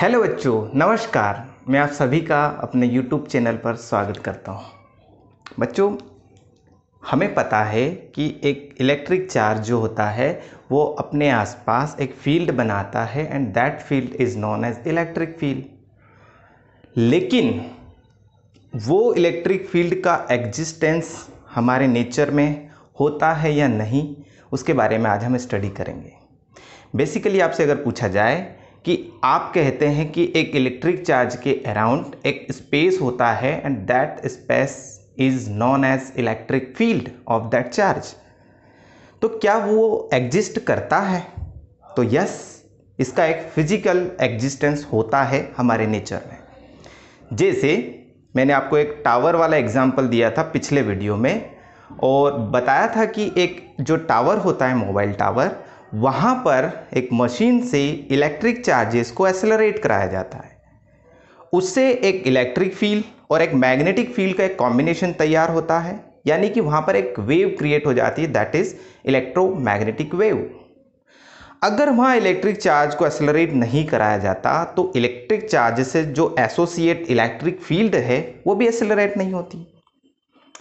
Hello बच्चों, नमस्कार। मैं आप सभी का अपने यूट्यूब चैनल पर स्वागत करता हूँ। बच्चों, हमें पता है कि एक इलेक्ट्रिक चार्ज जो होता है, वो अपने आसपास एक फ़ील्ड बनाता है and that field is known as electric field लेकिन, वो इलेक्ट्रिक फ़ील्ड का एग्जिस्टेंस हमारे नेचर में होता है या नहीं, उसके बारे में आज हम स्टडी करेंगे। बेसिकली आपसे अगर पूछा जाए कि आप कहते हैं कि एक इलेक्ट्रिक चार्ज के अराउंड एक स्पेस होता है and that space is known as electric field of that charge तो क्या वो एग्जिस्ट करता है? तो यस इसका एक फ़िज़िकल एग्जिस्टेंस होता है हमारे नेचर में। जैसे मैंने आपको एक टावर वाला एग्ज़ाम्पल दिया था पिछले वीडियो में और बताया था कि एक जो टावर होता है मोबाइल टावर वहाँ पर एक मशीन से इलेक्ट्रिक चार्जेस को एसेलरेट कराया जाता है। उससे एक इलेक्ट्रिक फ़ील्ड और एक मैग्नेटिक फ़ील्ड का एक कॉम्बिनेशन तैयार होता है, यानी कि वहाँ पर एक वेव क्रिएट हो जाती है दैट इज़ इलेक्ट्रोमैग्नेटिक वेव अगर वहाँ इलेक्ट्रिक चार्ज को एसेलरेट नहीं कराया जाता तो इलेक्ट्रिक चार्ज से जो एसोसिएट इलेक्ट्रिक फ़ील्ड है, वो भी एसेलरेट नहीं होती।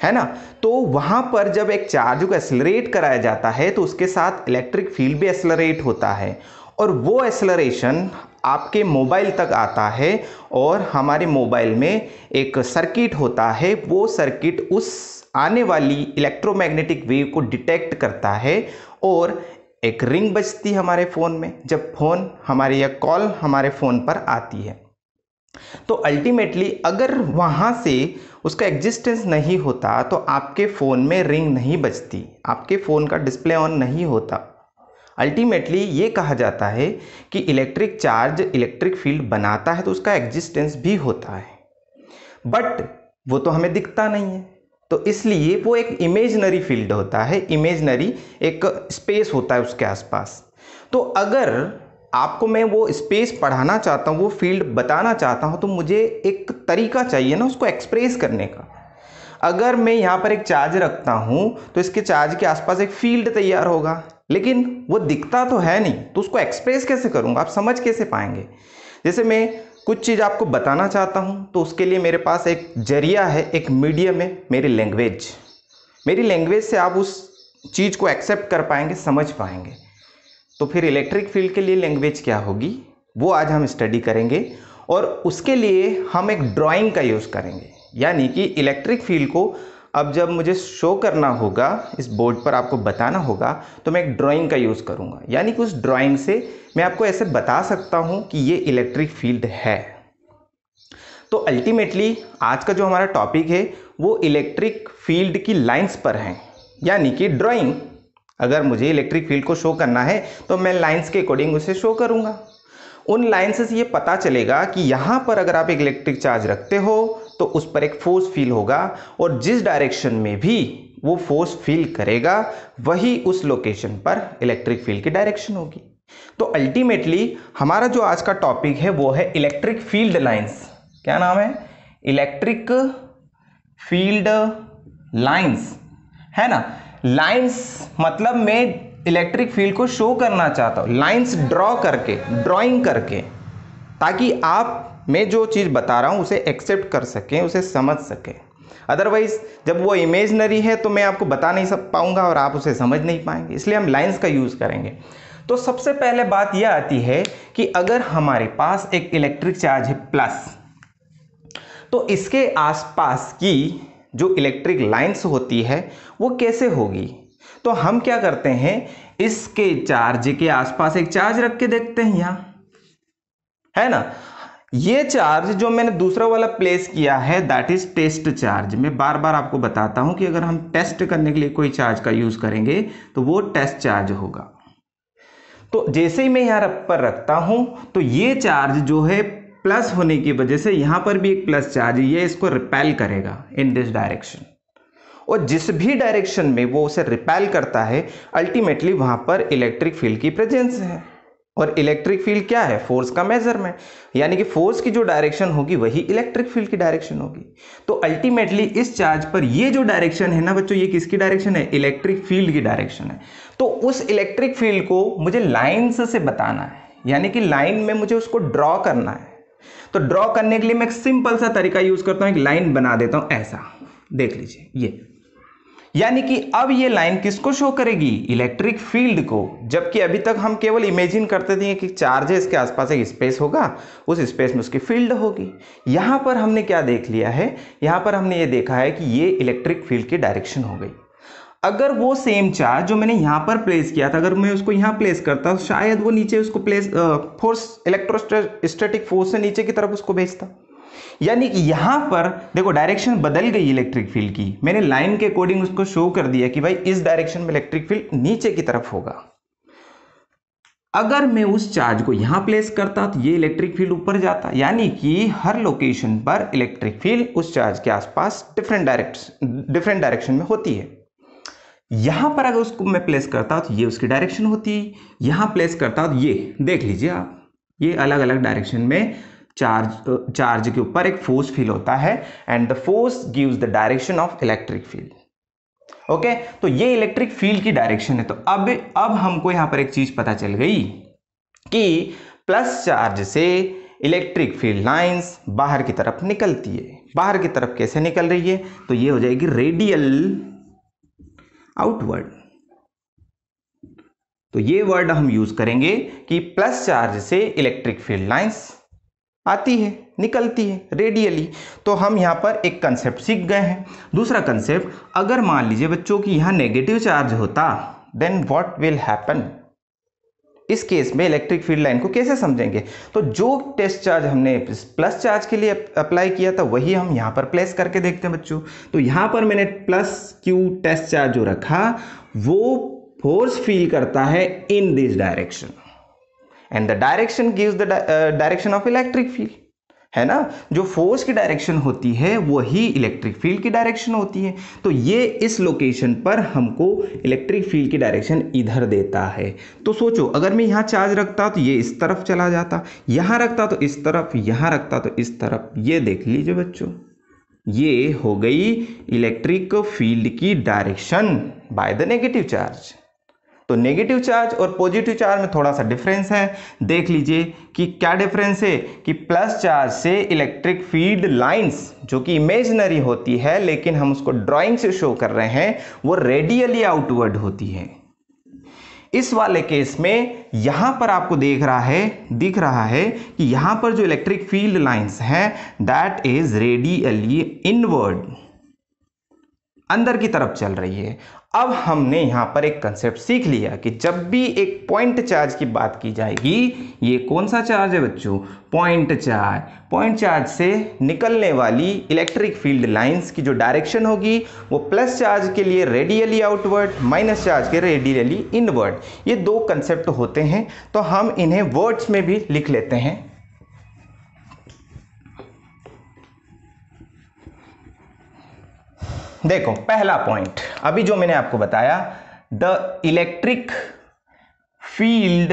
है ना? तो वहाँ पर जब एक चार्ज को एसलरेट कराया जाता है तो उसके साथ इलेक्ट्रिक फ़ील्ड भी एसलरेट होता है। और वो एसलरेशन आपके मोबाइल तक आता है और हमारे मोबाइल में एक सर्किट होता है। वो सर्किट उस आने वाली इलेक्ट्रोमैग्नेटिक वेव को डिटेक्ट करता है और एक रिंग बजती है हमारे फ़ोन में। जब फ़ोन हमारे या कॉल हमारे फ़ोन पर आती है। तो अल्टीमेटली अगर वहाँ से उसका एग्जिस्टेंस नहीं होता तो आपके फ़ोन में रिंग नहीं बजती, आपके फ़ोन का डिस्प्ले ऑन नहीं होता। अल्टीमेटली ये कहा जाता है कि इलेक्ट्रिक चार्ज इलेक्ट्रिक फ़ील्ड बनाता है तो उसका एग्जिस्टेंस भी होता है। बट वो तो हमें दिखता नहीं है। तो इसलिए वो एक इमेजनरी फ़ील्ड होता है इमेजनरी एक स्पेस होता है उसके आसपास। तो अगर आपको मैं वो स्पेस पढ़ाना चाहता हूँ, वो फ़ील्ड बताना चाहता हूँ तो मुझे एक तरीका चाहिए ना उसको एक्सप्रेस करने का। अगर मैं यहाँ पर एक चार्ज रखता हूँ तो इसके चार्ज के आसपास एक फ़ील्ड तैयार होगा। लेकिन वो दिखता तो है नहीं तो उसको एक्सप्रेस कैसे करूँगा? आप समझ कैसे पाएँगे? जैसे मैं कुछ चीज़ आपको बताना चाहता हूँ तो उसके लिए मेरे पास एक ज़रिया है, एक मीडियम है, मेरी लैंग्वेज मेरी लैंग्वेज से आप उस चीज़ को एक्सेप्ट कर पाएँगे, समझ पाएँगे। तो फिर इलेक्ट्रिक फ़ील्ड के लिए लैंग्वेज क्या होगी? वो आज हम स्टडी करेंगे और उसके लिए हम एक ड्राइंग का यूज़ करेंगे। यानी कि इलेक्ट्रिक फ़ील्ड को अब जब मुझे शो करना होगा, इस बोर्ड पर आपको बताना होगा तो मैं एक ड्राइंग का यूज़ करूँगा। यानी कि उस ड्राइंग से मैं आपको ऐसे बता सकता हूँ कि ये इलेक्ट्रिक फ़ील्ड है। तो अल्टीमेटली आज का जो हमारा टॉपिक है, वो इलेक्ट्रिक फ़ील्ड की लाइंस पर है। यानी कि ड्राइंग अगर मुझे इलेक्ट्रिक फ़ील्ड को शो करना है तो मैं लाइंस के अकॉर्डिंग उसे शो करूँगा। उन लाइन्स से ये पता चलेगा कि यहाँ पर अगर आप एक इलेक्ट्रिक चार्ज रखते हो तो उस पर एक फोर्स फील होगा और जिस डायरेक्शन में भी वो फोर्स फील करेगा, वही उस लोकेशन पर इलेक्ट्रिक फ़ील्ड की डायरेक्शन होगी। तो अल्टीमेटली हमारा जो आज का टॉपिक है, वो है इलेक्ट्रिक फ़ील्ड लाइंस क्या नाम है? इलेक्ट्रिक फ़ील्ड लाइंस है ना? लाइंस मतलब मैं इलेक्ट्रिक फ़ील्ड को शो करना चाहता हूँ। लाइंस ड्रॉ करके ड्राइंग करके, ताकि आप, मैं जो चीज़ बता रहा हूँ, उसे एक्सेप्ट कर सकें, उसे समझ सकें। अदरवाइज़ जब वो इमेजनरी है तो मैं आपको बता नहीं सब पाऊँगा और आप उसे समझ नहीं पाएँगे। इसलिए हम लाइंस का यूज़ करेंगे। तो सबसे पहले बात यह आती है कि अगर हमारे पास एक इलेक्ट्रिक चार्ज है प्लस तो इसके आसपास की जो इलेक्ट्रिक लाइंस होती है, वो कैसे होगी? तो हम क्या करते हैं, इसके चार्ज के आसपास एक चार्ज रख के देखते हैं यहाँ। है ना? ये चार्ज जो मैंने दूसरा वाला प्लेस किया है दैट इज़ टेस्ट चार्ज मैं बार बार आपको बताता हूँ कि अगर हम टेस्ट करने के लिए कोई चार्ज का यूज़ करेंगे तो वो टेस्ट चार्ज होगा। तो जैसे ही मैं यहाँ पर रखता हूँ तो ये चार्ज जो है प्लस होने की वजह से यहाँ पर भी एक प्लस चार्ज, ये इसको रिपेल करेगा इन दिस डायरेक्शन और जिस भी डायरेक्शन में वो उसे रिपेल करता है अल्टीमेटली वहाँ पर इलेक्ट्रिक फ़ील्ड की प्रेजेंस है। और इलेक्ट्रिक फ़ील्ड क्या है? फोर्स का मेज़रमेंट यानी कि फोर्स की जो डायरेक्शन होगी, वही इलेक्ट्रिक फ़ील्ड की डायरेक्शन होगी। तो अल्टीमेटली इस चार्ज पर ये जो डायरेक्शन है ना बच्चों, ये किसकी डायरेक्शन है? इलेक्ट्रिक फ़ील्ड की डायरेक्शन है। तो उस इलेक्ट्रिक फ़ील्ड को मुझे लाइन्स से बताना है। यानी कि लाइन में मुझे उसको ड्रॉ करना है। तो ड्रॉ करने के लिए मैं एक सिंपल सा तरीका यूज़ करता हूँ, एक लाइन बना देता हूँ, ऐसा। देख लीजिए, ये। यानी कि अब ये लाइन किसको शो करेगी? इलेक्ट्रिक फ़ील्ड को। जबकि अभी तक हम केवल इमेजिन करते थे कि चार्ज है इसके आसपास एक स्पेस होगा, उस स्पेस में उसकी फ़ील्ड होगी। यहाँ पर हमने क्या देख लिया है? यहाँ पर हमने ये देखा है कि ये इलेक्ट्रिक फ़ील्ड की डायरेक्शन हो गई। अगर वो सेम चार्ज जो मैंने यहाँ पर प्लेस किया था, अगर मैं उसको यहाँ प्लेस करता तो शायद वो नीचे उसको प्लेस फोर्स इलेक्ट्रोस्टैटिक फोर्स से नीचे की तरफ़ उसको भेजता। यानी कि यहाँ पर देखो डायरेक्शन बदल गई इलेक्ट्रिक फ़ील्ड की। मैंने लाइन के अकॉर्डिंग उसको शो कर दिया कि भाई इस डायरेक्शन में इलेक्ट्रिक फ़ील्ड नीचे की तरफ़ होगा। अगर मैं उस चार्ज को यहाँ प्लेस करता तो ये इलेक्ट्रिक फ़ील्ड ऊपर जाता। यानी कि हर लोकेशन पर इलेक्ट्रिक फ़ील्ड उस चार्ज के आसपास डिफरेंट डायरेक्ट डिफरेंट डायरेक्शन में होती है। यहाँ पर अगर उसको मैं प्लेस करता हूँ तो ये उसकी डायरेक्शन होती यहाँ प्लेस करता तो ये, देख लीजिए आप, ये अलग अलग डायरेक्शन में चार्ज चार्ज के ऊपर एक फोर्स फील होता है and the force gives the direction of electric field okay तो ये इलेक्ट्रिक फ़ील्ड की डायरेक्शन है। तो अब अब हमको यहाँ पर एक चीज़ पता चल गई कि प्लस चार्ज से इलेक्ट्रिक फ़ील्ड लाइंस बाहर की तरफ़ निकलती है। बाहर की तरफ़ कैसे निकल रही है? तो ये हो जाएगी रेडियल आउटवर्ड तो ये वर्ड हम यूज़ करेंगे कि प्लस चार्ज से इलेक्ट्रिक फ़ील्ड लाइंस आती है, निकलती है रेडियली तो हम यहाँ पर एक कंसेप्ट सीख गए हैं। दूसरा कंसेप्ट अगर मान लीजिए बच्चों की यहाँ नेगेटिव चार्ज होता देन वॉट विल हैपन इस केस में इलेक्ट्रिक फ़ील्ड लाइन को कैसे समझेंगे? तो जो टेस्ट चार्ज हमने प्लस चार्ज के लिए अप्लाई किया था, वही हम यहाँ पर प्लेस करके देखते हैं बच्चों। तो यहाँ पर मैंने प्लस क्यू टेस्ट चार्ज जो रखा, वो फोर्स फील करता है in this direction and the direction gives the direction of electric field है ना? जो फोर्स की डायरेक्शन होती है, वही इलेक्ट्रिक फ़ील्ड की डायरेक्शन होती है। तो ये इस लोकेशन पर हमको इलेक्ट्रिक फ़ील्ड की डायरेक्शन इधर देता है। तो सोचो, अगर मैं यहाँ चार्ज रखता तो ये इस तरफ़ चला जाता, यहाँ रखता तो इस तरफ़, यहाँ रखता तो इस तरफ़। ये देख लीजिए बच्चों, ये हो गई इलेक्ट्रिक फ़ील्ड की direction by the negative charge तो नेगेटिव चार्ज और पॉजिटिव चार्ज में थोड़ा सा डिफरेंस है। देख लीजिए कि क्या डिफरेंस है कि प्लस चार्ज से इलेक्ट्रिक फ़ील्ड लाइंस जो कि इमेजनरी होती है, लेकिन हम उसको ड्राइंग से शो कर रहे हैं, वो रेडियली आउटवर्ड होती है। इस वाले केस में यहाँ पर आपको देख रहा है, दिख रहा है कि यहाँ पर जो इलेक्ट्रिक फ़ील्ड लाइंस हैं दैट इज़ रेडियली इनवर्ड अंदर की तरफ़ चल रही है। अब हमने यहाँ पर एक कंसेप्ट सीख लिया कि जब भी एक पॉइंट चार्ज की बात की जाएगी, ये कौन सा चार्ज है बच्चों? पॉइंट चार्ज पॉइंट चार्ज से निकलने वाली इलेक्ट्रिक फ़ील्ड लाइंस की जो डायरेक्शन होगी, वो प्लस चार्ज के लिए रेडियली आउटवर्ड माइनस चार्ज के रेडियली इनवर्ड ये दो कंसेप्ट होते हैं तो हम इन्हें वर्ड्स में भी लिख लेते हैं. देखो, पहला पॉइंट अभी जो मैंने आपको बताया the electric field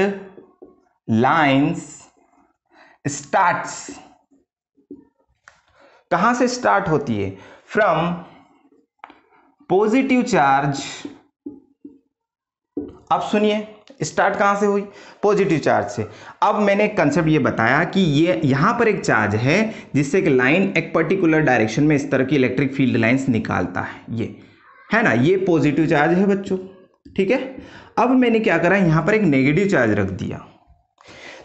lines starts कहाँ से स्टार्ट होती है? फ्रॉम पॉजिटिव चार्ज अब सुनिए। स्टार्ट कहाँ से हुई? पॉजिटिव चार्ज से। अब मैंने एक कंसेप्ट ये बताया कि ये, यहाँ पर एक चार्ज है, जिससे कि लाइन एक पर्टिकुलर डायरेक्शन में इस तरह की इलेक्ट्रिक फ़ील्ड लाइंस निकालता है। ये, है ना? ये पॉजिटिव चार्ज है बच्चों, ठीक है? अब मैंने क्या करा, यहाँ पर एक नेगेटिव चार्ज रख दिया।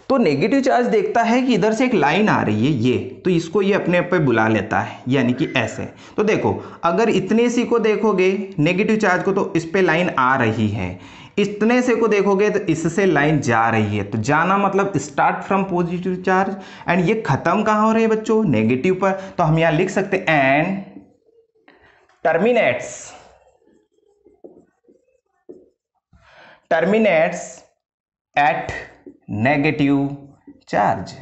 तो नेगेटिव चार्ज देखता है कि इधर से एक लाइन आ रही है, ये तो इसको ये अपने आप पे बुला लेता है, यानी कि ऐसे तो देखो, अगर इतने सी को देखोगे नेगेटिव चार्ज को तो इस पे लाइन आ रही है। इतने से को देखोगे तो इससे लाइन जा रही है। तो जाना मतलब start from positive charge and ये खत्म कहाँ हो रही है बच्चों? नेगेटिव पर। तो हम यहाँ लिख सकते and terminates terminates at negative charge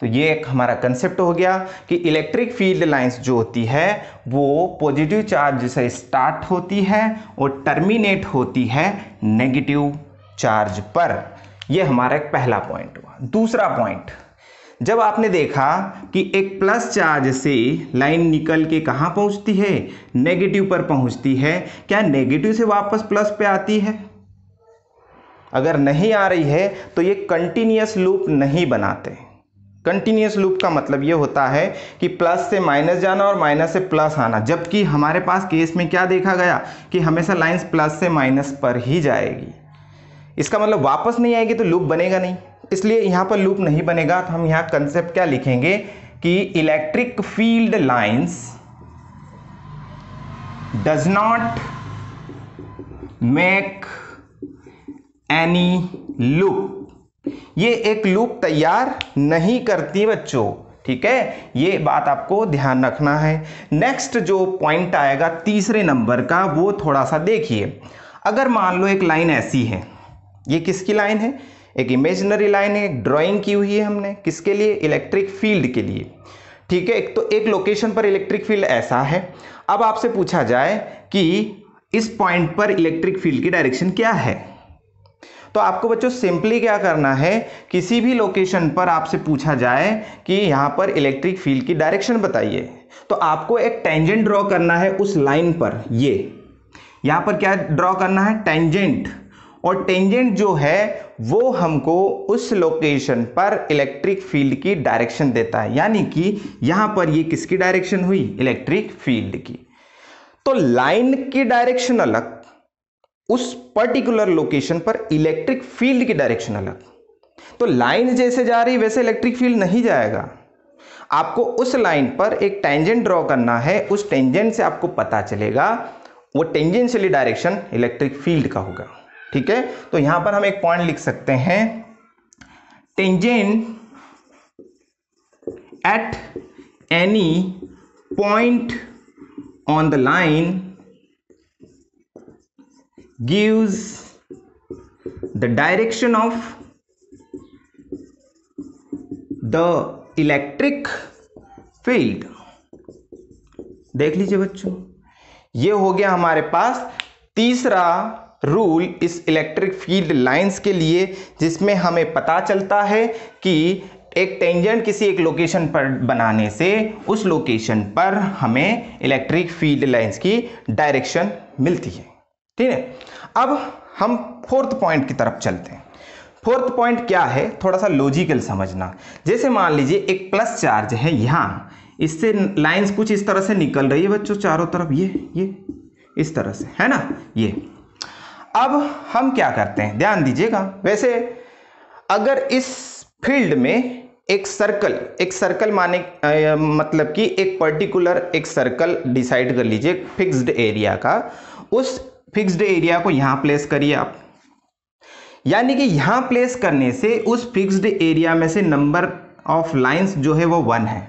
तो ये एक हमारा कंसेप्ट हो गया कि इलेक्ट्रिक फ़ील्ड लाइंस जो होती है, वो पॉजिटिव चार्ज से स्टार्ट होती है और टर्मिनेट होती है नेगेटिव चार्ज पर। ये हमारा एक पहला पॉइंट हुआ। दूसरा पॉइंट जब आपने देखा कि एक प्लस चार्ज से लाइन निकल के कहाँ पहुँचती है? नेगेटिव पर पहुँचती है। क्या नेगेटिव से वापस प्लस पे आती है? अगर नहीं आ रही है तो ये कंटिन्यूस लूप नहीं बनाते। कंटिन्यूस लूप का मतलब ये होता है कि प्लस से माइनस जाना और माइनस से प्लस आना। जबकि हमारे पास केस में क्या देखा गया कि हमेशा लाइंस प्लस से माइनस पर ही जाएगी। इसका मतलब वापस नहीं आएगी तो लूप बनेगा नहीं। इसलिए यहाँ पर लूप नहीं बनेगा। तो हम यहाँ कंसेप्ट क्या लिखेंगे कि electric field lines does not make any loop ये एक लूप तैयार नहीं करती बच्चों, ठीक है? ये बात आपको ध्यान रखना है। नेक्स्ट जो पॉइंट आएगा तीसरे नंबर का, वो थोड़ा सा देखिए। अगर मान लो एक लाइन ऐसी है, ये किसकी लाइन है? एक इमेजिनरी लाइन है ड्राइंग की हुई है हमने। किसके लिए? इलेक्ट्रिक फ़ील्ड के लिए। ठीक है? एक तो एक लोकेशन पर इलेक्ट्रिक फ़ील्ड ऐसा है। अब आपसे पूछा जाए कि इस पॉइंट पर इलेक्ट्रिक फ़ील्ड की डायरेक्शन क्या है? तो आपको बच्चों सिंपली क्या करना है? किसी भी लोकेशन पर आपसे पूछा जाए कि यहाँ पर इलेक्ट्रिक फ़ील्ड की डायरेक्शन बताइए। तो आपको एक टेंजेंट ड्रॉ करना है उस लाइन पर, ये। यहाँ पर क्या ड्रॉ करना है? टेंजेंट और टेंजेंट जो है, वो हमको उस लोकेशन पर इलेक्ट्रिक फ़ील्ड की डायरेक्शन देता है। यानी कि यहाँ पर ये किसकी डायरेक्शन हुई? इलेक्ट्रिक फ़ील्ड की। तो लाइन की डायरेक्शन अलग उस पर्टिकुलर लोकेशन पर इलेक्ट्रिक फ़ील्ड की डायरेक्शन अलग। तो लाइन जैसे जा रही, वैसे इलेक्ट्रिक फ़ील्ड नहीं जाएगा। आपको उस लाइन पर एक टेंजेंट ड्रॉ करना है, उस टेंजेंट से आपको पता चलेगा, वो टेंजेंशियली डायरेक्शन इलेक्ट्रिक फ़ील्ड का होगा। ठीक है? तो यहाँ पर हम एक पॉइंट लिख सकते हैं। Tangent at any point on the line gives the direction of the electric field. देख लीजिए बच्चों, ये हो गया हमारे पास तीसरा रूल इस इलेक्ट्रिक फ़ील्ड लाइंस के लिए, जिसमें हमें पता चलता है कि एक टेंजेंट किसी एक लोकेशन पर बनाने से, उस लोकेशन पर हमें इलेक्ट्रिक फ़ील्ड लाइंस की डायरेक्शन मिलती है। ठीक है? अब हम फोर्थ पॉइंट की तरफ़ चलते हैं। फोर्थ पॉइंट क्या है? थोड़ा सा लॉजिकल समझना। जैसे मान लीजिए एक प्लस चार्ज है यहाँ। इससे लाइंस कुछ इस तरह से निकल रही है बच्चों चारों तरफ़। ये ये इस तरह से है ना? ये। अब हम क्या करते हैं? ध्यान दीजिएगा। वैसे अगर इस फ़ील्ड में एक सर्कल एक सर्कल माने आ, मतलब कि एक पर्टिकुलर एक सर्कल डिसाइड कर लीजिए फिक्स्ड एरिया का उस फिक्स्ड एरिया को यहाँ प्लेस करिए आप। यानी कि यहाँ प्लेस करने से उस फिक्स्ड एरिया में से नंबर ऑफ़ लाइंस जो है वो वन है,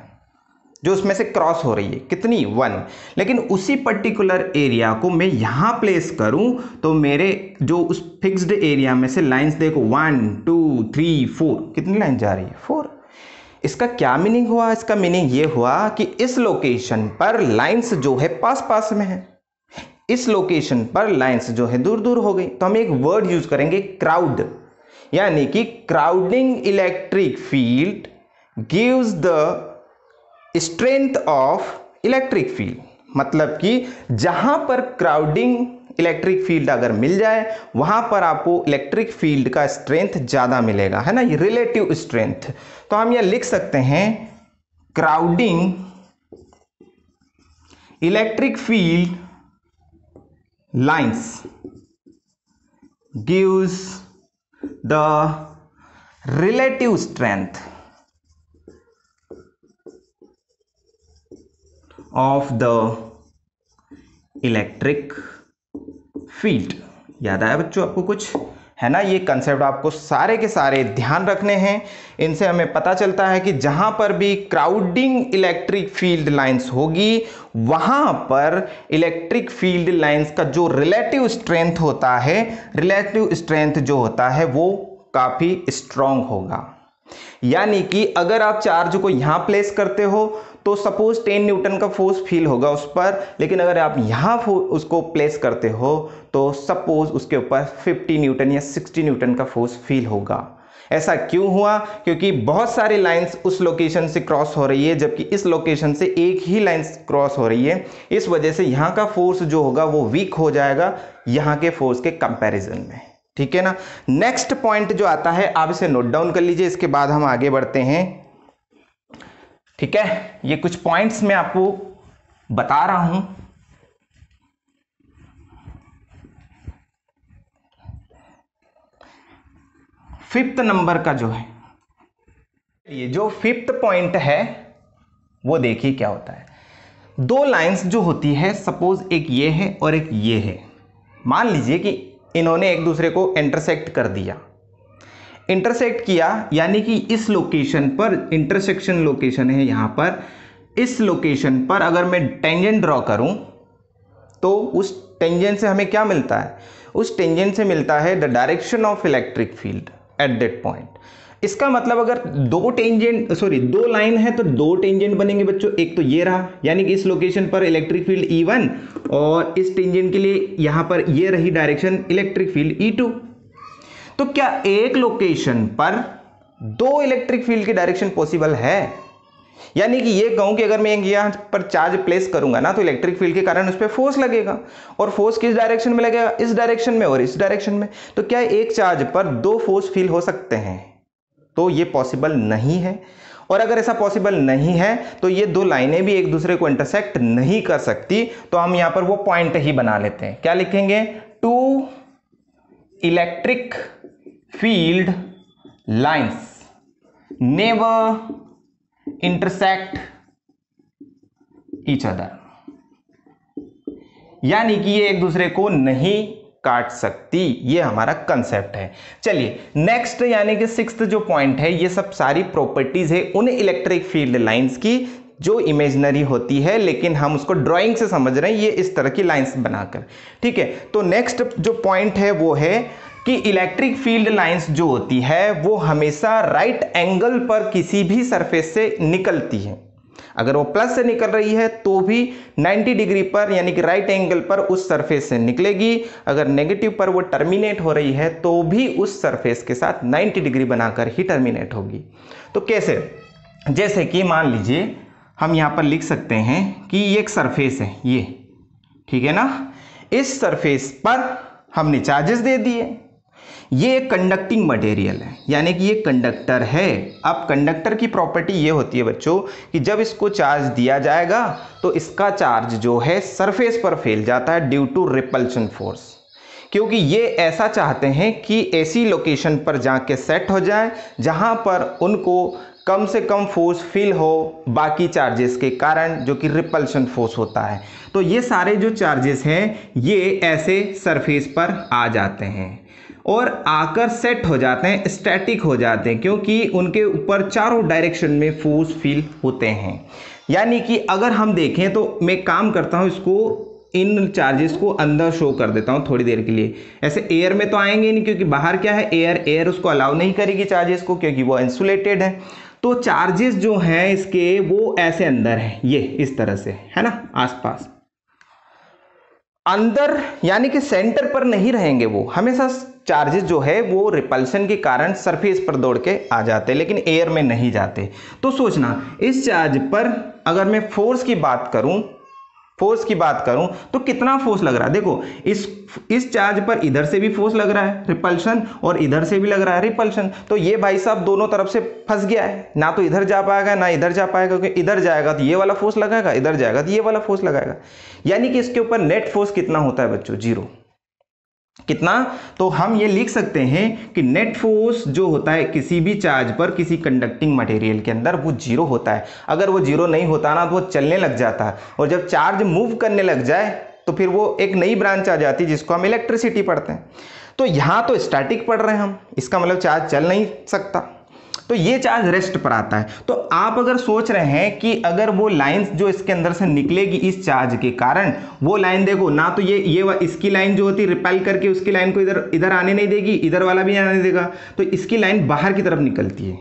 जो उसमें से क्रॉस हो रही है। कितनी? वन लेकिन उसी पर्टिकुलर एरिया को मैं यहाँ प्लेस करूँ तो मेरे जो उस फिक्स्ड एरिया में से लाइंस देखो वन टू थ्री फोर कितनी लाइन जा रही है? फोर इसका क्या मीनिंग हुआ? इसका मीनिंग ये हुआ कि इस लोकेशन पर लाइंस जो है पास पास में है। इस लोकेशन पर लाइंस जो है दूर दूर हो गई। तो हम एक वर्ड यूज़ करेंगे क्राउड यानी कि crowding electric field gives the strength of electric field मतलब कि जहाँ पर क्राउडिंग इलेक्ट्रिक फ़ील्ड अगर मिल जाए, वहाँ पर आपको इलेक्ट्रिक फ़ील्ड का स्ट्रेंथ ज़्यादा मिलेगा। है ना? ये रिलेटिव स्ट्रेंथ तो हम यह लिख सकते हैं crowding electric field lines gives the relative strength of the electric field याद आया बच्चों आपको कुछ है ना? ये कंसेप्ट आपको सारे के सारे ध्यान रखने हैं। इनसे हमें पता चलता है कि जहाँ पर भी क्राउडिंग इलेक्ट्रिक फ़ील्ड लाइंस होगी, वहाँ पर इलेक्ट्रिक फ़ील्ड लाइंस का जो रिलेटिव स्ट्रेंथ होता है रिलेटिव स्ट्रेंथ जो होता है, वो काफ़ी स्ट्रांग होगा। यानी कि अगर आप चार्ज को यहाँ प्लेस करते हो तो सपोज़ 10 न्यूटन का फोर्स फील होगा उस पर, लेकिन अगर आप यहाँ उसको प्लेस करते हो तो सपोज़ उसके ऊपर 50 न्यूटन या 60 न्यूटन का फोर्स फील होगा। ऐसा क्यों हुआ? क्योंकि बहुत सारी लाइंस उस लोकेशन से क्रॉस हो रही है, जबकि इस लोकेशन से एक ही लाइन क्रॉस हो रही है। इस वजह से यहाँ का फोर्स जो होगा वो वीक हो जाएगा यहाँ के फोर्स के कंपैरिजन में। ठीक है ना? नेक्स्ट पॉइंट जो आता है, आप इसे नोट डाउन कर लीजिए, इसके बाद हम आगे बढ़ते हैं। ठीक है? ये कुछ पॉइंट्स मैं आपको बता रहा हूँ। फिफ्थ नंबर का जो है, ये जो फिफ्थ पॉइंट है, वो देखिए क्या होता है। दो लाइंस जो होती है सपोज़ एक ये है और एक ये है। मान लीजिए कि इन्होंने एक दूसरे को इंटरसेक्ट कर दिया। इंटरसेक्ट किया, यानी कि इस लोकेशन पर इंटरसेक्शन लोकेशन है यहाँ पर। इस लोकेशन पर अगर मैं टेंजेंट ड्रॉ करूँ तो उस टेंजेंट से हमें क्या मिलता है? उस टेंजेंट से मिलता है the direction of electric field at that point इसका मतलब अगर दो टेंजेंट सॉरी दो लाइन है तो दो टेंजेंट बनेंगे बच्चों। एक तो ये रहा, यानी कि इस लोकेशन पर इलेक्ट्रिक फ़ील्ड E1 और इस टेंजेंट के लिए यहाँ पर ये रही डायरेक्शन इलेक्ट्रिक फ़ील्ड E2 तो क्या एक लोकेशन पर दो इलेक्ट्रिक फ़ील्ड की डायरेक्शन पॉसिबल है? यानी कि ये कहूँ कि अगर मैं यहाँ पर चार्ज प्लेस करूँगा ना तो इलेक्ट्रिक फ़ील्ड के कारण उस पर फोर्स लगेगा। और फोर्स किस डायरेक्शन में लगेगा? इस डायरेक्शन में और इस डायरेक्शन में। तो क्या एक चार्ज पर दो फोर्स फील हो सकते हैं? तो ये पॉसिबल नहीं है। और अगर ऐसा पॉसिबल नहीं है तो ये दो लाइनें भी एक दूसरे को इंटरसेक्ट नहीं कर सकती। तो हम यहाँ पर वो पॉइंट ही बना लेते हैं। क्या लिखेंगे? Two electric field lines. Never intersect each other. यानी कि ये एक दूसरे को नहीं काट सकती। ये हमारा कंसेप्ट है। चलिए नेक्स्ट यानी कि सिक्स जो पॉइंट है, ये सब सारी प्रॉपर्टीज़ है उन इलेक्ट्रिक फ़ील्ड लाइंस की जो इमेजनरी होती है, लेकिन हम उसको ड्राइंग से समझ रहे हैं, ये इस तरह की लाइंस बनाकर। ठीक है? तो नेक्स्ट जो पॉइंट है, वो है कि इलेक्ट्रिक फ़ील्ड लाइंस जो होती है, वो हमेशा राइट एंगल पर किसी भी सरफेस से निकलती है। अगर वो प्लस से निकल रही है तो भी 90 डिग्री पर, यानी कि राइट एंगल पर उस सरफेस से निकलेगी। अगर नेगेटिव पर वो टर्मिनेट हो रही है तो भी उस सरफेस के साथ 90 डिग्री बनाकर ही टर्मिनेट होगी। तो कैसे? जैसे कि मान लीजिए हम यहाँ पर लिख सकते हैं कि ये एक सरफेस है, ये। ठीक है ना? इस सरफेस पर हमने चार्जेस दे दिए। ये एक कंडक्टिंग मटेरियल है, यानी कि ये कंडक्टर है। अब कंडक्टर की प्रॉपर्टी ये होती है बच्चों कि जब इसको चार्ज दिया जाएगा तो इसका चार्ज जो है सरफेस पर फैल जाता है ड्यू टू रिपल्शन फोर्स क्योंकि ये ऐसा चाहते हैं कि ऐसी लोकेशन पर जाके सेट हो जाए, जहाँ पर उनको कम से कम फोर्स फील हो बाकी चार्जेस के कारण, जो कि रिपल्शन फोर्स होता है। तो ये सारे जो चार्जेस हैं, ये ऐसे सरफेस पर आ जाते हैं और आकर सेट हो जाते हैं स्टैटिक हो जाते हैं, क्योंकि उनके ऊपर चारों डायरेक्शन में फोर्स फील होते हैं। यानी कि अगर हम देखें तो मैं काम करता हूँ इसको, इन चार्जेस को अंदर शो कर देता हूँ थोड़ी देर के लिए। ऐसे एयर में तो आएँगे नहीं, क्योंकि बाहर क्या है? एयर एयर उसको अलाउ नहीं करेगी चार्जेस को, क्योंकि वो इंसुलेटेड है। तो चार्जेस जो हैं इसके, वो ऐसे अंदर है। ये, इस तरह से, है ना? आसपास। अंदर, यानी कि सेंटर पर नहीं रहेंगे वो। हमेशा चार्जेस जो है, वो रिपल्सन के कारण सरफेस पर दौड़ के आ जाते हैं, लेकिन एयर में नहीं जाते। तो सोचना, इस चार्ज पर अगर मैं फोर्स की बात करूँ फोर्स की बात करूँ तो कितना फोर्स लग रहा है? देखो, इस इस चार्ज पर इधर से भी फोर्स लग रहा है, रिपल्शन, और इधर से भी लग रहा है रिपल्शन। तो ये भाई साहब दोनों तरफ़ से फंस गया है। ना तो इधर जा पाएगा, ना इधर जा पाएगा, क्योंकि इधर जाएगा तो ये वाला फोर्स लगाएगा, इधर जाएगा तो ये वाला फोर्स लगाएगा। यानी कि इसके ऊपर नेट फोर्स कितना होता है बच्चों? ज़ीरो। कितना? तो हम ये लिख सकते हैं कि नेट फोर्स जो होता है किसी भी चार्ज पर, किसी कंडक्टिंग मटेरियल के अंदर, वो ज़ीरो होता है। अगर वो ज़ीरो नहीं होता ना तो वो चलने लग जाता। है और जब चार्ज मूव करने लग जाए तो फिर वो एक नई ब्रांच आ जाती है जिसको हम इलेक्ट्रिसिटी पढ़ते हैं। तो यहाँ तो स्टैटिक पढ़ रहे हैं हम। इसका मतलब चार्ज चल नहीं सकता। तो ये चार्ज रेस्ट पर आता है। तो आप अगर सोच रहे हैं कि अगर वो लाइन जो इसके अंदर से निकलेगी इस चार्ज के कारण, वो लाइन देखो, ना तो ये ये इसकी लाइन जो होती है रिपेल करके उसकी लाइन को इधर इधर आने नहीं देगी, इधर वाला भी आने देगा। तो इसकी लाइन बाहर की तरफ़ निकलती है।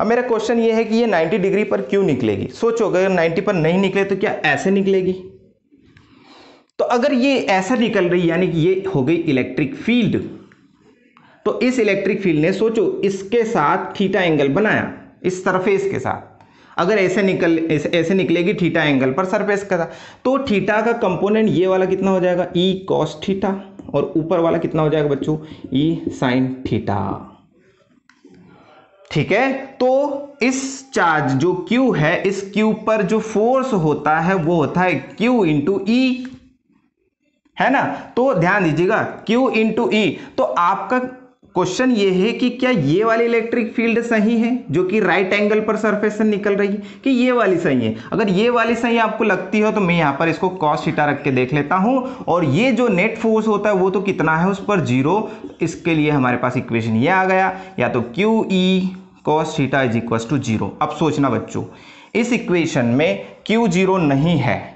अब मेरा क्वेश्चन ये है कि ये 90 डिग्री पर क्यों निकलेगी? सोचो, अगर 90 पर नहीं निकले तो क्या ऐसे निकलेगी? तो अगर ये ऐसा निकल रही, यानी कि ये हो गई इलेक्ट्रिक फ़ील्ड तो इस इलेक्ट्रिक फ़ील्ड ने सोचो इसके साथ थीटा एंगल बनाया इस सरफेस के साथ। अगर ऐसे निकल ऐसे, निकलेगी थीटा एंगल पर सरफेस का तो थीटा का कंपोनेंट ये वाला कितना हो जाएगा? ई कॉस थीटा और ऊपर वाला कितना हो जाएगा बच्चों? ई साइन थीटा ठीक है? तो इस चार्ज जो Q है इस Q पर जो फोर्स होता है वो होता है Q इंटू ई है ना? तो ध्यान दीजिएगा Q इंटू ई तो आपका क्वेश्चन ये है कि क्या ये वाली इलेक्ट्रिक फ़ील्ड सही है, जो कि राइट एंगल पर सरफेस से निकल रही है? कि ये वाली सही है? अगर ये वाली सही आपको लगती हो तो मैं यहाँ पर इसको कॉस थीटा रख के देख लेता हूँ। और ये जो नेट फोर्स होता है, वो तो कितना है उस पर? ज़ीरो इसके लिए हमारे पास इक्वेशन ये आ गया। या तो Q E cos theta is equal to zero अब सोचना बच्चों, इस इक्वेशन में क्यू ज़ीरो नहीं है।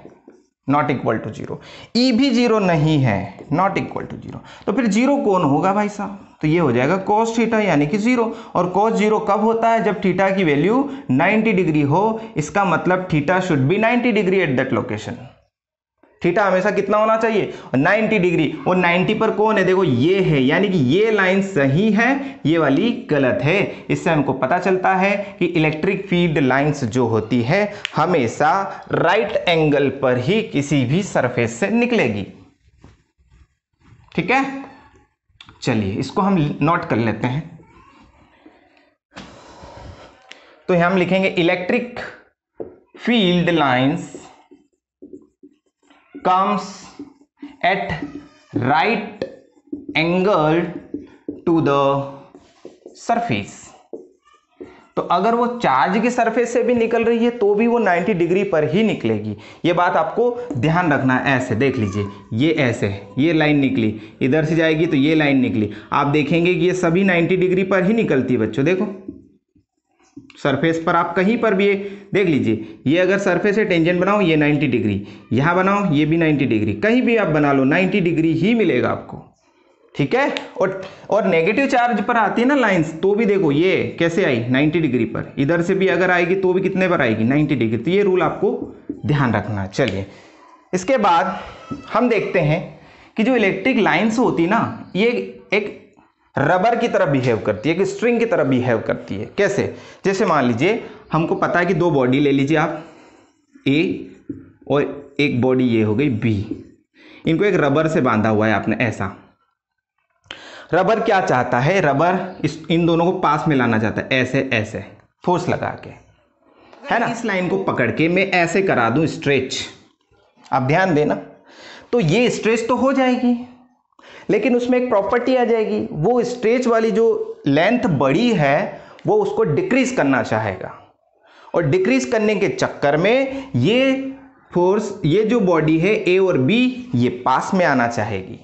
Not equal to zero E भी ज़ीरो नहीं है नॉट इक्वल टू ज़ीरो तो फिर ज़ीरो कौन होगा भाई साहब? तो ये हो जाएगा कॉस थीटा यानी कि ज़ीरो और कॉस ज़ीरो कब होता है? जब थीटा की वैल्यू 90 डिग्री हो, इसका मतलब theta should be 90 degree at that location theta हमेशा कितना होना चाहिए? 90 डिग्री। और 90 पर कौन है? देखो, ये है। यानी कि ये लाइन सही है, ये वाली गलत है। इससे हमको पता चलता है कि इलेक्ट्रिक फ़ील्ड लाइंस जो होती है, हमेशा राइट एंगल पर ही किसी भी सरफेस से निकलेगी। ठीक है? चलिए, इसको हम नोट कर लेते हैं। तो हम लिखेंगे, electric field lines comes at right angle to the surface तो अगर वो चार्ज की सरफेस से भी निकल रही है तो भी वो 90 डिग्री पर ही निकलेगी। ये बात आपको ध्यान रखना है, ऐसे देख लीजिए। ये ऐसे, ये लाइन निकली। इधर से जाएगी तो ये लाइन निकली। आप देखेंगे कि ये सभी 90 डिग्री पर ही निकलती है बच्चों, देखो। सरफेस पर आप कहीं पर भी देख लीजिए, ये अगर सरफेस से टेंजेंट बनाओ ये 90 डिग्री, यहाँ बनाओ ये भी 90 डिग्री, कहीं भी आप बना लो 90 डिग्री ही मिलेगा आपको, ठीक है? और और नेगेटिव चार्ज पर आती है ना लाइंस तो भी देखो ये कैसे आई 90 डिग्री पर, इधर से भी अगर आएगी तो भी कितने पर आएगी 90 डिग्री तो ये रूल आपको ध्यान रखना है, चलिए। इसके बाद हम देखते हैं कि जो इलेक्ट्रिक लाइन्स होती ना, ये एक रबर की तरह बिहेव करती है, कि स्ट्रिंग की तरह बिहेव करती है। कैसे? जैसे मान लीजिए, हमको पता है कि दो बॉडी ले लीजिए आप। ए और एक बॉडी ये हो गई बी इनको एक रबर से बांधा हुआ है आपने, ऐसा। रबर क्या चाहता है? रबर इस, इन दोनों को पास में लाना चाहता है। ऐसे ऐसे। फोर्स लगा के। है ना? इस लाइन को पकड़ के मैं ऐसे करा दूँ स्ट्रेच आप ध्यान देना। तो ये स्ट्रेच तो हो जाएगी। लेकिन उसमें एक प्रॉपर्टी आ जाएगी। वो स्ट्रेच वाली जो लेंथ बड़ी है, वो उसको डिक्रीज करना चाहेगा। और डिक्रीज करने के चक्कर में ये फोर्स ये जो बॉडी है ए और बी ये पास में आना चाहेगी।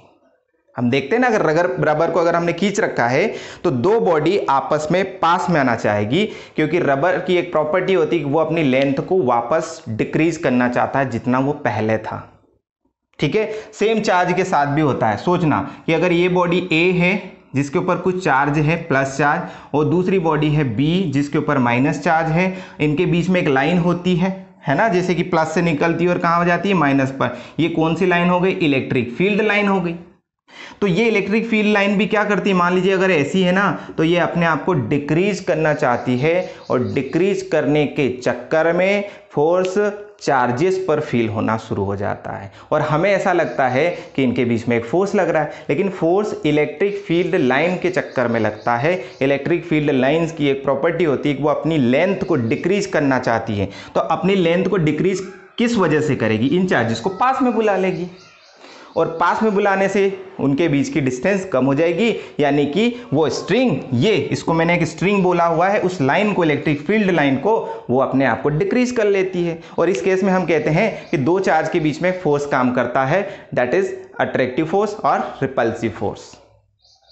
हम देखते हैं ना, अगर रगर रबर को अगर हमने खींच रखा है तो दो बॉडी आपस में पास में आना चाहेगी, क्योंकि रबर की एक प्रॉपर्टी होती है कि वो अपनी लेंथ को वापस डिक्रीज करना चाहता है जितना वो पहले था। ठीक है? सेम चार्ज के साथ भी होता है। सोचना कि अगर ये बॉडी ए है, जिसके ऊपर कुछ चार्ज है प्लस चार्ज और दूसरी बॉडी है बी जिसके ऊपर माइनस चार्ज है, इनके बीच में एक लाइन होती है है ना? जैसे कि प्लस से निकलती है और कहाँ हो जाती है? माइनस पर। ये कौन सी लाइन हो गई? इलेक्ट्रिक फ़ील्ड लाइन हो गई। तो ये इलेक्ट्रिक फ़ील्ड लाइन भी क्या करती है? मान लीजिए अगर ऐसी है ना तो ये अपने आप को डिक्रीज करना चाहती है, और डिक्रीज करने के चक्कर में फोर्स चार्जेस पर फील होना शुरू हो जाता है। और हमें ऐसा लगता है कि इनके बीच में एक फोर्स लग रहा है, लेकिन फोर्स इलेक्ट्रिक फ़ील्ड लाइन के चक्कर में लगता है। इलेक्ट्रिक फ़ील्ड लाइंस की एक प्रॉपर्टी होती है कि वो अपनी लेंथ को डिक्रीज करना चाहती है। तो अपनी लेंथ को डिक्रीज किस वजह से करेगी? इन चार्जेस को पास में बुला लेगी। और पास में बुलाने से उनके बीच की डिस्टेंस कम हो जाएगी। यानी कि वो स्ट्रिंग ये, इसको मैंने एक स्ट्रिंग बोला हुआ है, उस लाइन को इलेक्ट्रिक फ़ील्ड लाइन को, वो अपने आप को डिक्रीज कर लेती है। और इस केस में हम कहते हैं कि दो चार्ज के बीच में फोर्स काम करता है दैट इज़ अट्रैक्टिव फोर्स और रिपल्सिव फोर्स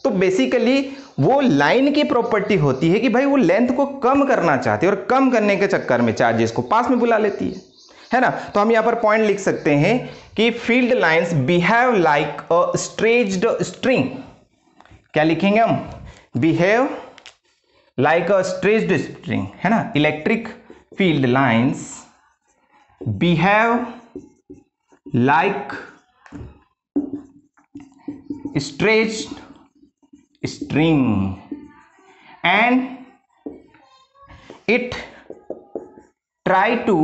तो बेसिकली वो लाइन की प्रॉपर्टी होती है कि भाई वो लेंथ को कम करना चाहती है और कम करने के चक्कर में चार्जेस को पास में बुला लेती है। है ना? तो हम यहाँ पर पॉइंट लिख सकते हैं कि field lines behave like a stretched string क्या लिखेंगे हम? Behave like a stretched string है ना? Electric field lines behave like stretched string. And it try to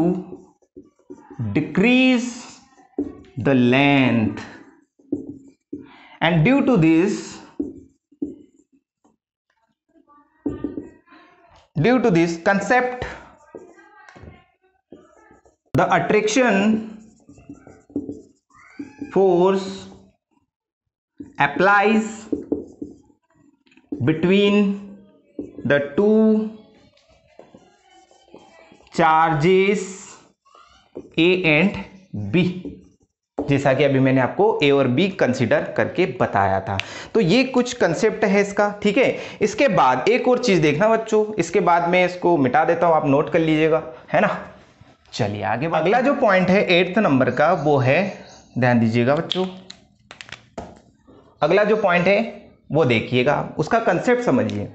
decrease the length. And due to this due to this concept the attraction force applies between the two charges. A and B, जैसा कि अभी मैंने आपको ए और be consider करके बताया था। तो ये कुछ कंसेप्ट है इसका, ठीक है? इसके बाद एक और चीज़ देखना बच्चों, इसके बाद मैं इसको मिटा देता हूँ, आप नोट कर लीजिएगा, है ना? चलिए आगे अगला जो पॉइंट है एट्थ नंबर का, वो है, ध्यान दीजिएगा बच्चों। अगला जो पॉइंट है, वो देखिएगा आप, उसका कंसेप्ट समझिए।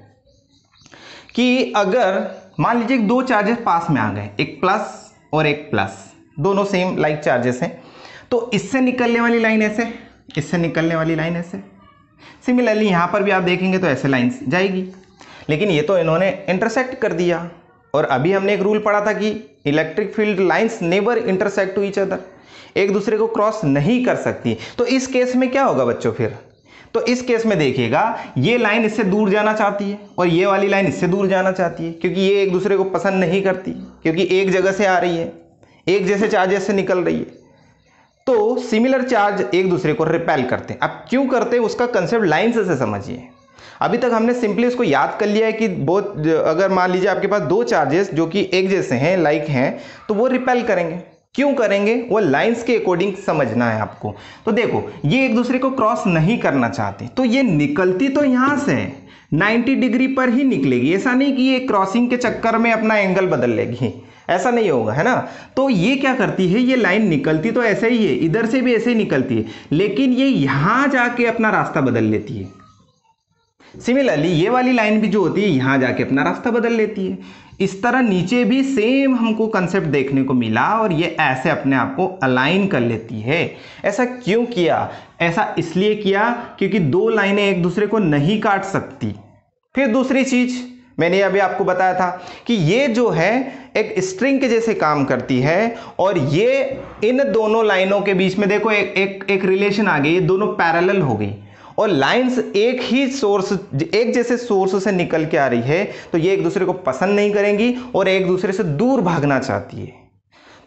कि अगर, मान लीजिए दो चार्जेस पास में आ गए, एक प्लस और एक प्लस दोनों सेम लाइक चार्जेस हैं। तो इससे निकलने वाली लाइन ऐसे, इससे निकलने वाली लाइन ऐसे। सिमिलरली यहाँ पर भी आप देखेंगे तो ऐसे लाइन जाएगी। लेकिन ये तो इन्होंने इंटरसेक्ट कर दिया। और अभी हमने एक रूल पढ़ा था कि electric field lines never intersect to each other एक दूसरे को क्रॉस नहीं कर सकती। तो इस केस में क्या होगा बच्चों फिर? तो इस केस में देखिएगा, ये लाइन इससे दूर जाना चाहती है और ये वाली लाइन इससे दूर जाना चाहती है। क्योंकि ये एक दूसरे को पसंद नहीं करती। क्योंकि एक जगह से आ रही है। एक जैसे चार्जेस से निकल रही है। तो सिमिलर चार्ज एक दूसरे को रिपेल करते हैं। अब क्यों करते हैं? उसका कंसेप्ट लाइन से समझिए। अभी तक हमने सिंपली उसको याद कर लिया है कि बहुत अगर मान लीजिए आपके पास दो चार्जेस जो कि एक जैसे हैं लाइक हैं तो वो रिपेल करेंगे। क्यों करेंगे? वो लाइंस के अकॉर्डिंग समझना है आपको। तो देखो, ये एक दूसरे को क्रॉस नहीं करना चाहते। तो ये निकलती तो यहाँ से 90 डिग्री पर ही निकलेगी। ऐसा नहीं कि ये क्रॉसिंग के चक्कर में अपना एंगल बदल लेगी। ऐसा नहीं होगा, है ना? तो ये क्या करती है? ये लाइन निकलती तो ऐसे ही है, इधर से भी ऐसे ही निकलती है। लेकिन ये यहाँ जाके अपना रास्ता बदल लेती है। सिमिलरली ये वाली लाइन भी जो होती है, यहाँ जाके अपना रास्ता बदल लेती है। इस तरह नीचे भी सेम हमको कंसेप्ट देखने को मिला और ये ऐसे अपने आप को अलाइन कर लेती है। ऐसा क्यों किया? ऐसा इसलिए किया क्योंकि दो लाइनें एक दूसरे को नहीं काट सकती। फिर दूसरी चीज़ मैंने अभी आपको बताया था कि ये जो है एक स्ट्रिंग के जैसे काम करती है और ये इन दोनों लाइनों के बीच में देखो एक एक, एक रिलेशन आ गई ये दोनों पैरेलल हो गई। और लाइंस एक ही सोर्स एक जैसे सोर्स से निकल के आ रही है तो ये एक दूसरे को पसंद नहीं करेंगी और एक दूसरे से दूर भागना चाहती है।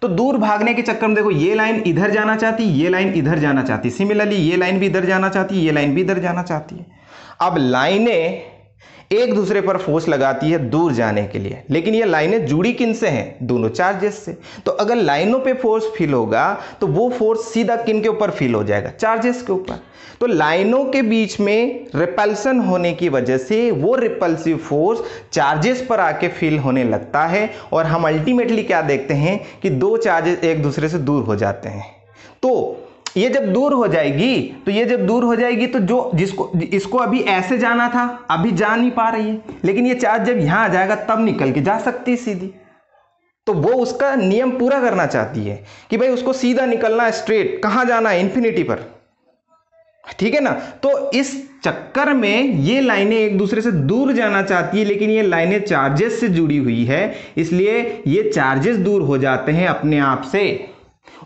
तो दूर भागने के चक्कर में देखो, ये लाइन इधर जाना चाहती, ये लाइन इधर जाना चाहती। सिमिलरली ये लाइन भी इधर जाना चाहती, ये लाइन भी इधर जाना चाहती है। अब लाइनें एक दूसरे पर फोर्स लगाती है दूर जाने के लिए। लेकिन ये लाइनें जुड़ी किन से हैं? दोनों चार्जेस से। तो अगर लाइनों पे फोर्स फील होगा तो वो फोर्स सीधा किन के ऊपर फील हो जाएगा? चार्जेस के ऊपर। तो लाइनों के बीच में रिपल्सन होने की वजह से वो रिपल्सिव फोर्स चार्जेस पर आके फील होने लगता है और हम अल्टीमेटली क्या देखते हैं कि दो चार्जेस एक दूसरे से दूर हो जाते हैं। तो ये जब दूर हो जाएगी तो ये जब दूर हो जाएगी तो जो जिसको, इसको अभी ऐसे जाना था, अभी जा नहीं पा रही है। लेकिन ये चार्ज जब यहाँ आ जाएगा, तब निकल के जा सकती है सीधी। तो वो उसका नियम पूरा करना चाहती है कि भाई उसको सीधा निकलना स्ट्रेट कहाँ जाना है इंफिनिटी पर। ठीक है ना? तो इस चक्कर में ये लाइनें एक दूसरे से दूर जाना चाहती है, लेकिन ये लाइनें चार्जेस से जुड़ी हुई है, इसलिए ये चार्जेस दूर हो जाते हैं अपने आप से।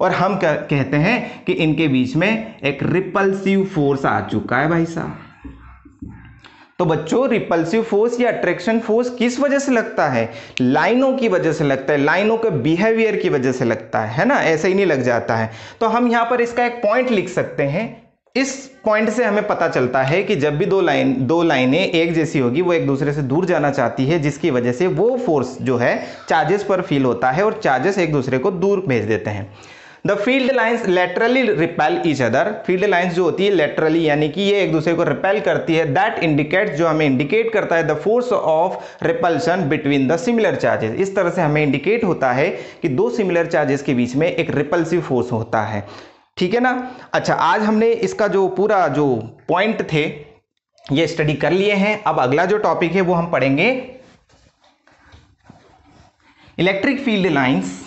और हम कहते हैं कि इनके बीच में एक रिपल्सिव फोर्स आ चुका है भाई साहब। तो बच्चों रिपल्सिव फोर्स या अट्रैक्शन फोर्स किस वजह से लगता है? लाइनों की वजह से लगता है, लाइनों के बिहेवियर की वजह से लगता है है ना? ऐसे ही नहीं लग जाता है। तो हम यहाँ पर इसका एक पॉइंट लिख सकते हैं। इस पॉइंट से हमें पता चलता है कि जब भी दो लाइन, दो लाइनें एक जैसी होगी, वो एक दूसरे से दूर जाना चाहती है, जिसकी वजह से वो फोर्स जो है चार्जेस पर फील होता है और चार्जेस एक दूसरे को दूर भेज देते हैं। The field lines laterally repel each other field lines जो होती है लेटरली यानी कि ये एक दूसरे को रिपेल करती है। दैट इंडिकेट जो हमें इंडिकेट करता है the force of repulsion between the similar charges इस तरह से हमें इंडिकेट होता है कि दो सिमिलर चार्जेस के बीच में एक रिपल्सिव फोर्स होता है। ठीक है ना? अच्छा आज हमने इसका जो पूरा जो पॉइंट थे, ये स्टडी कर लिए हैं। अब अगला जो टॉपिक है, वो हम पढ़ेंगे। इलेक्ट्रिक फ़ील्ड लाइंस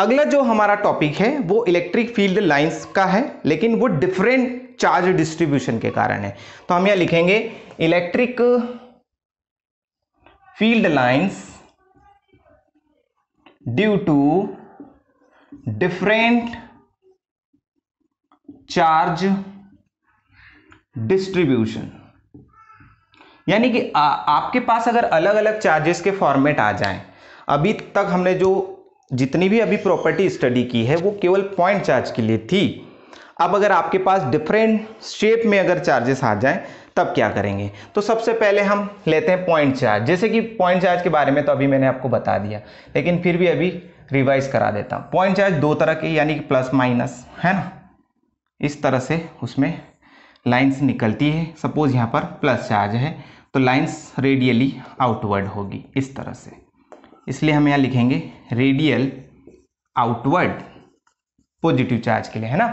अगला जो हमारा टॉपिक है वो इलेक्ट्रिक फ़ील्ड लाइंस का है लेकिन वो डिफरेंट चार्ज डिस्ट्रीब्यूशन के कारण है। तो हम यहाँ लिखेंगे electric field lines due to different charge distribution यानी कि आ, आपके पास अगर अलग अलग चार्जेस के फॉर्मेट आ जाएँ अभी तक हमने जो जितनी भी अभी प्रॉपर्टी स्टडी की है, वो केवल पॉइंट चार्ज के लिए थी। अब अगर आपके पास डिफरेंट शेप में अगर चार्जेस आ जाएँ, तब क्या करेंगे? तो सबसे पहले हम लेते हैं पॉइंट चार्ज जैसे कि पॉइंट चार्ज के बारे में तो अभी मैंने आपको बता दिया, लेकिन फिर भी अभी रिवाइज करा देता हूँ। पॉइंट चार्ज दो तरह के, यानी कि प्लस माइनस है ना? इस तरह से उसमें लाइन्स निकलती है। सपोज़ यहाँ पर प्लस चार्ज है तो लाइन्स रेडियली आउटवर्ड होगी, इस तरह से। इसलिए हम यहाँ लिखेंगे रेडियल आउटवर्ड पॉजिटिव चार्ज के लिए, है ना?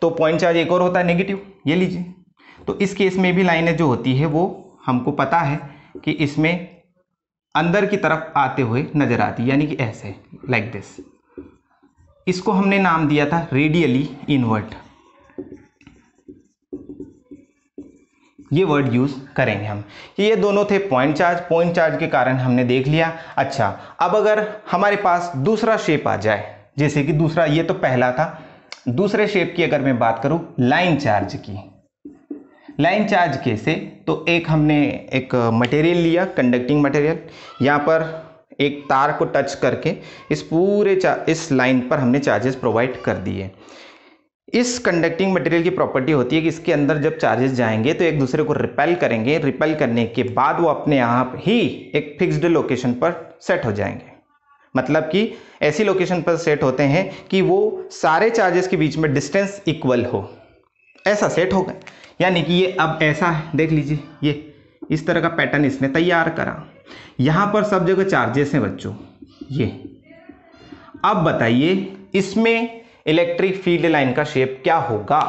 तो पॉइंट चार्ज एक और होता है नेगेटिव ये लीजिए। तो इस केस में भी लाइनें जो होती है वो हमको पता है कि इसमें अंदर की तरफ़ आते हुए नज़र आती यानी कि ऐसे लाइक दिस इसको हमने नाम दिया था रेडियली इनवर्ट ये वर्ड यूज़ करेंगे हम। ये दोनों थे पॉइंट चार्ज पॉइंट चार्ज के कारण हमने देख लिया। अच्छा अब अगर हमारे पास दूसरा शेप आ जाए, जैसे कि दूसरा, ये तो पहला था। दूसरे शेप की अगर मैं बात करूँ लाइन चार्ज की। लाइन चार्ज कैसे? तो एक हमने एक मटेरियल लिया कंडक्टिंग मटेरियल यहाँ पर एक तार को टच करके इस पूरे इस लाइन पर हमने चार्जेस प्रोवाइड कर दिए। इस कंडक्टिंग मटेरियल की प्रॉपर्टी होती है कि इसके अंदर जब चार्जेस जाएँगे तो एक दूसरे को रिपेल करेंगे। रिपेल करने के बाद वो अपने आप ही एक फिक्स्ड लोकेशन पर सेट हो जाएँगे। मतलब कि ऐसी लोकेशन पर सेट होते हैं कि वो सारे चार्जेस के बीच में डिस्टेंस इक्वल हो। ऐसा सेट हो गए। यानी कि ये अब ऐसा है। देख लीजिए, ये इस तरह का पैटर्न इसने तैयार करा। यहाँ पर सब जगह चार्जेस हैं बच्चों। ये। अब बताइए, इसमें इलेक्ट्रिक फ़ील्ड लाइन का शेप क्या होगा?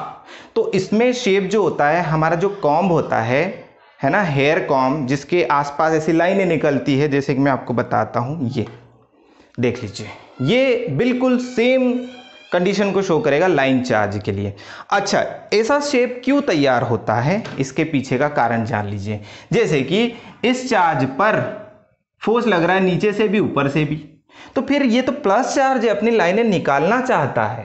तो इसमें शेप जो होता है, हमारा जो कॉम्ब होता है है ना हेयर कॉम्ब जिसके आसपास ऐसी लाइनें निकलती है, जैसे कि मैं आपको बताता हूँ, ये। देख लीजिए, ये बिल्कुल सेम कंडीशन को शो करेगा लाइन चार्ज के लिए। अच्छा ऐसा शेप क्यों तैयार होता है? इसके पीछे का कारण जान लीजिए। जैसे कि इस चार्ज पर फोर्स लग रहा है नीचे से भी, ऊपर से भी। तो फिर ये तो प्लस चार्ज है, अपनी लाइनें निकालना चाहता है।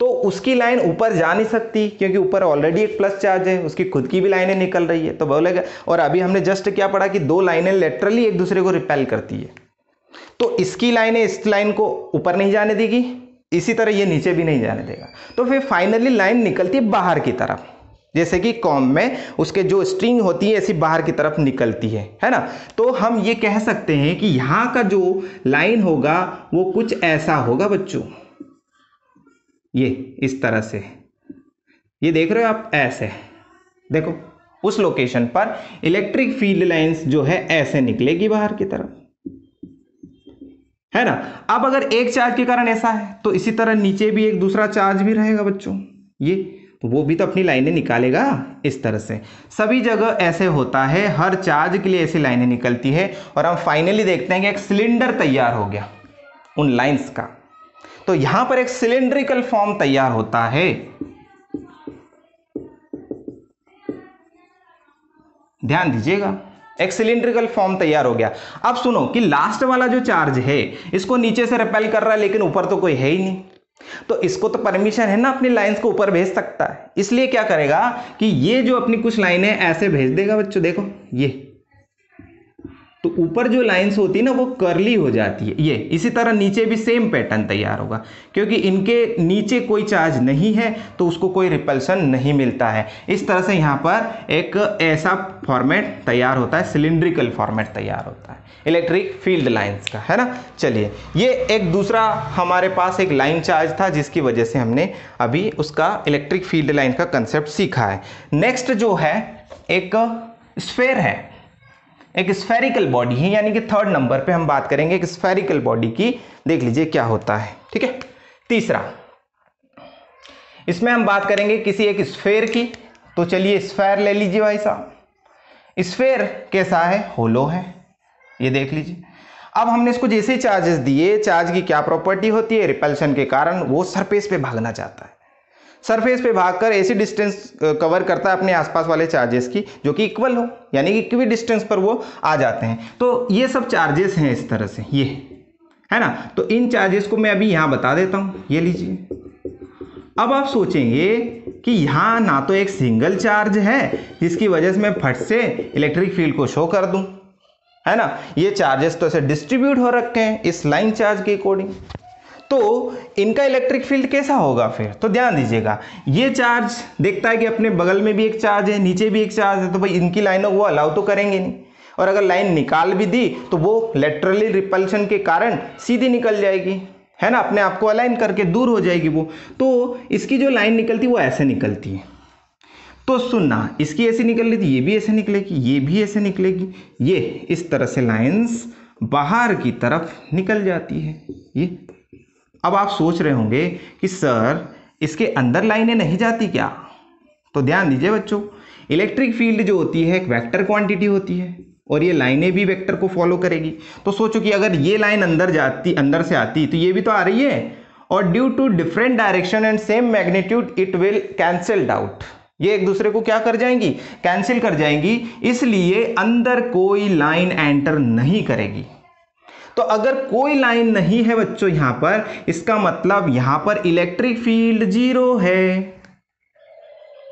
तो उसकी लाइन ऊपर जा नहीं सकती, क्योंकि ऊपर ऑलरेडी एक प्लस चार्ज है, उसकी खुद की भी लाइनें निकल रही है। तो बोलेगा, और अभी हमने जस्ट क्या पढ़ा कि दो लाइनें लेटरली एक दूसरे को रिपेल करती है। तो इसकी लाइनें इस लाइन को ऊपर नहीं जाने देगी, इसी तरह ये नीचे भी नहीं जाने देगा। तो फिर फाइनली लाइन निकलती है बाहर की तरफ़। जैसे कि कॉम में उसके जो स्ट्रिंग होती है, ऐसी बाहर की तरफ़ निकलती है है ना? तो हम ये कह सकते हैं कि यहाँ का जो लाइन होगा, वो कुछ ऐसा होगा बच्चों। ये इस तरह से। ये देख रहे हो आप? ऐसे देखो, उस लोकेशन पर इलेक्ट्रिक फ़ील्ड लाइंस जो है ऐसे निकलेगी बाहर की तरफ़। है ना? अब अगर एक चार्ज के कारण ऐसा है तो इसी तरह नीचे भी एक दूसरा चार्ज भी रहेगा बच्चों। ये तो वो भी तो अपनी लाइनें निकालेगा इस तरह से। सभी जगह ऐसे होता है, हर चार्ज के लिए ऐसी लाइनें निकलती है, और हम फाइनली देखते हैं कि एक सिलेंडर तैयार हो गया उन लाइंस का। तो यहाँ पर एक सिलेंड्रिकल फॉर्म तैयार होता है। ध्यान दीजिएगा, एक सिलिंड्रिकल फॉर्म तैयार हो गया। अब सुनो कि लास्ट वाला जो चार्ज है, इसको नीचे से रिपेल कर रहा है, लेकिन ऊपर तो कोई है ही नहीं। तो इसको तो परमिशन है ना अपनी लाइंस को ऊपर भेज सकता है। इसलिए क्या करेगा कि ये जो अपनी कुछ लाइनें ऐसे भेज देगा बच्चों, देखो, ये। तो ऊपर जो लाइंस होती है ना, वो करली हो जाती है। ये, इसी तरह नीचे भी सेम पैटर्न तैयार होगा। क्योंकि इनके नीचे कोई चार्ज नहीं है तो उसको कोई रिपल्सन नहीं मिलता है। इस तरह से यहाँ पर एक ऐसा फॉर्मेट तैयार होता है सिलिंड्रिकल फॉर्मेट तैयार होता है। इलेक्ट्रिक फ़ील्ड लाइंस का, है ना? चलिए, ये एक दूसरा हमारे पास एक लाइन चार्ज था, जिसकी वजह से हमने अभी उसका इलेक्ट्रिक फ़ील्ड लाइन का कंसेप्ट सीखा है। नेक्स्ट जो है, एक स्फेयर है। एक स्फेरिकल बॉडी है, यानी कि थर्ड नंबर पे हम बात करेंगे एक स्फेरिकल बॉडी की। देख लीजिए क्या होता है, ठीक है? तीसरा, इसमें हम बात करेंगे किसी एक स्फेयर की। तो चलिए स्फेयर ले लीजिए भाई साहब। स्फेयर कैसा है? होलो है। ये देख लीजिए। अब हमने इसको जैसे चार्जेस दिए चार्ज की क्या प्रॉपर्टी होती है? रिपल्शन के कारण वो सरफेस पे भागना चाहता है। सरफेस पे भागकर ऐसी डिस्टेंस कवर करता है अपने आसपास वाले चार्जेस की, जो कि इक्वल हो, यानी कि इक्वी डिस्टेंस पर वो आ जाते हैं। तो ये सब चार्जेस हैं इस तरह से, ये, है ना? तो इन चार्जेस को मैं अभी यहाँ बता देता हूँ, ये लीजिए। अब आप सोचेंगे कि यहाँ ना तो एक सिंगल चार्ज है, जिसकी वजह से मैं फट से इलेक्ट्रिक फ़ील्ड को शो कर दूँ, है ना? ये चार्जेस तो ऐसे डिस्ट्रीब्यूट हो रखे हैं इस लाइन चार्ज के अकॉर्डिंग तो इनका इलेक्ट्रिक फ़ील्ड कैसा होगा फिर? तो ध्यान दीजिएगा। ये चार्ज देखता है कि अपने बगल में भी एक चार्ज है, नीचे भी एक चार्ज है तो भाई इनकी लाइनों वो अलाउ तो करेंगे नहीं। और अगर लाइन निकाल भी दी तो वो लेटरली रिपल्शन के कारण सीधी निकल जाएगी। है ना? अपने आप को अलाइन करके दूर हो जाएगी वो। तो इसकी जो लाइन निकलती वो ऐसे निकलती है। तो सुनना, इसकी ऐसी निकल रही थी ये भी ऐसे निकलेगी, ये भी ऐसे निकलेगी। ये इस तरह से लाइंस बाहर की तरफ़ निकल जाती है। ये अब आप सोच रहे होंगे कि, सर, इसके अंदर लाइनें नहीं जाती क्या? तो ध्यान दीजिए बच्चों, इलेक्ट्रिक फ़ील्ड जो होती है, एक वेक्टर क्वांटिटी होती है और ये लाइनें भी वेक्टर को फॉलो करेगी। तो सोचो कि अगर ये लाइन अंदर जाती, अंदर से आती तो ये भी तो आ रही है। और due to different direction and same magnitude it will cancelled out ये एक दूसरे को क्या कर जाएँगी? कैंसिल कर जाएँगी। इसलिए अंदर कोई लाइन एंटर नहीं करेगी। तो अगर कोई लाइन नहीं है बच्चों यहाँ पर, इसका मतलब यहाँ पर इलेक्ट्रिक फ़ील्ड ज़ीरो है।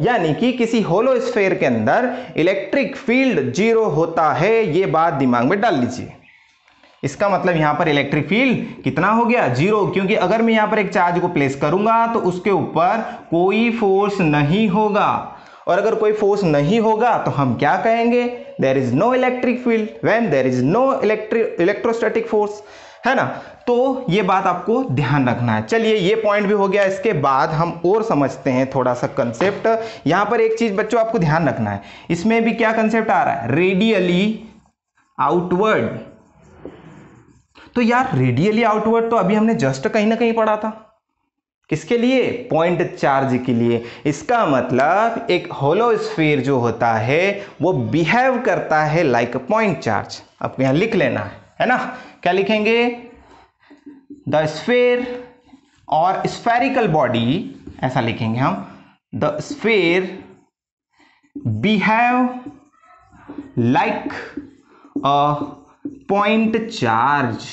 यानी कि किसी होलो स्फेयर के अंदर इलेक्ट्रिक फ़ील्ड ज़ीरो होता है, ये बात दिमाग में डाल लीजिए। इसका मतलब यहाँ पर इलेक्ट्रिक फ़ील्ड कितना हो गया? ज़ीरो क्योंकि अगर मैं यहाँ पर एक चार्ज को प्लेस करूँगा तो उसके ऊपर कोई फोर्स नहीं होगा। और अगर कोई फोर्स नहीं होगा तो हम क्या कहेंगे? There is no electric field when there is no electric electrostatic force है ना? तो ये बात आपको ध्यान रखना है। चलिए, ये पॉइंट भी हो गया। इसके बाद हम और समझते हैं थोड़ा सा कंसेप्ट यहाँ पर एक चीज़ बच्चों, आपको ध्यान रखना है। इसमें भी क्या कंसेप्ट आ रहा है? रेडियली आउटवर्ड तो यार रेडियली आउटवर्ड तो अभी हमने जस्ट कहीं ना कहीं पढ़ा था। किसके लिए? पॉइंट चार्ज के लिए। इसका मतलब एक होलो स्फीयर जो होता है, वो बिहेव करता है लाइक अ पॉइंट चार्ज आपको यहाँ लिख लेना है है ना? क्या लिखेंगे? द स्फेयर और स्फेरिकल बॉडी ऐसा लिखेंगे हम। The sphere behave like a point charge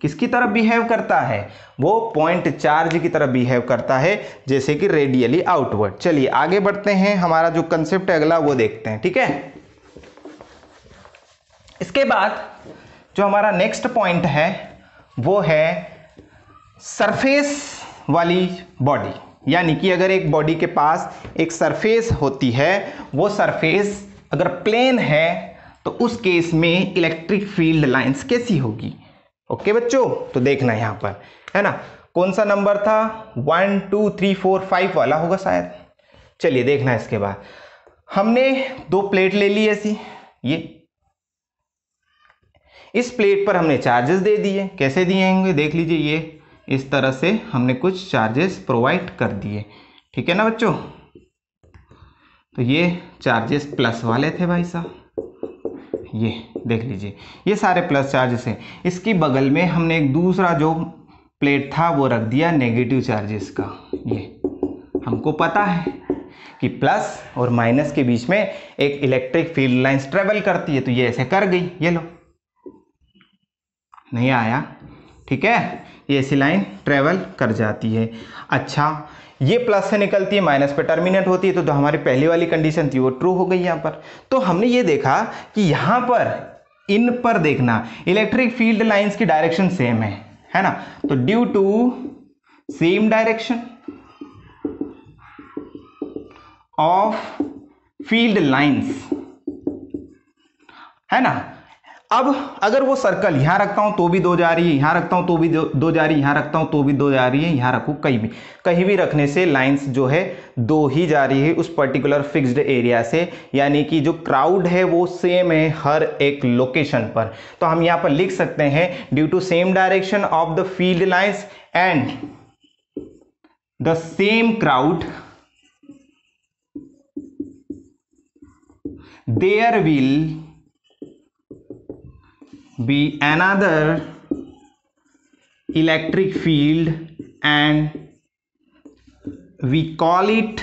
किसकी तरफ़ बिहेव करता है? वो पॉइंट चार्ज की तरफ़ बिहेव करता है, जैसे कि रेडियली आउटवर्ड चलिए, आगे बढ़ते हैं, हमारा जो कंसेप्ट है, अगला वो देखते हैं, ठीक है? इसके बाद जो हमारा नेक्स्ट पॉइंट है, वो है सरफेस वाली बॉडी यानी कि अगर एक बॉडी के पास एक सरफेस होती है, वो सरफेस अगर प्लेन है तो उस केस में इलेक्ट्रिक फ़ील्ड लाइंस कैसी होगी? ओके बच्चों तो देखना यहाँ पर, है ना? कौन सा नंबर था? One two three four five वाला होगा शायद। चलिए, देखना इसके बाद। हमने दो प्लेट ले ली ऐसी, ये। इस प्लेट पर हमने चार्जेस दे दिए। कैसे दिए होंगे? देख लीजिए, ये इस तरह से हमने कुछ चार्जेस प्रोवाइड कर दिए। ठीक है ना बच्चों? तो ये चार्जेस प्लस वाले थे भाई साहब। ये देख लीजिए, ये सारे प्लस चार्जेस हैं। इसकी बगल में हमने एक दूसरा जो प्लेट था, वो रख दिया नेगेटिव चार्जेस का। ये हमको पता है कि प्लस और माइनस के बीच में एक इलेक्ट्रिक फ़ील्ड लाइंस ट्रेवल करती है तो ये ऐसे कर गई, ये लो। नहीं आया, ठीक है? ये ऐसी लाइन ट्रेवल कर जाती है। अच्छा ये प्लस से निकलती है माइनस पे टर्मिनेट होती है तो जो हमारी पहली वाली कंडीशन थी, वो ट्रू हो गई यहाँ पर। तो हमने ये देखा कि यहाँ पर इन पर देखना इलेक्ट्रिक फ़ील्ड लाइंस की डायरेक्शन सेम है है ना? तो due to same direction of field lines है ना? अब अगर वो सर्कल यहाँ रखता हूँ तो भी दो जा रही है यहाँ रखता हूँ तो भी दो, जा रही है यहाँ रखता हूँ तो भी दो जा रही है यहाँ रखू कहीं भी। कहीं भी रखने से लाइंस जो है दो ही जा रही है उस पर्टिकुलर फिक्स्ड एरिया से। यानी कि जो क्राउड है वो सेम है हर एक लोकेशन पर। तो हम यहाँ पर लिख सकते हैं due to same direction of the field lines and the same crowd there will be another electric field and we call it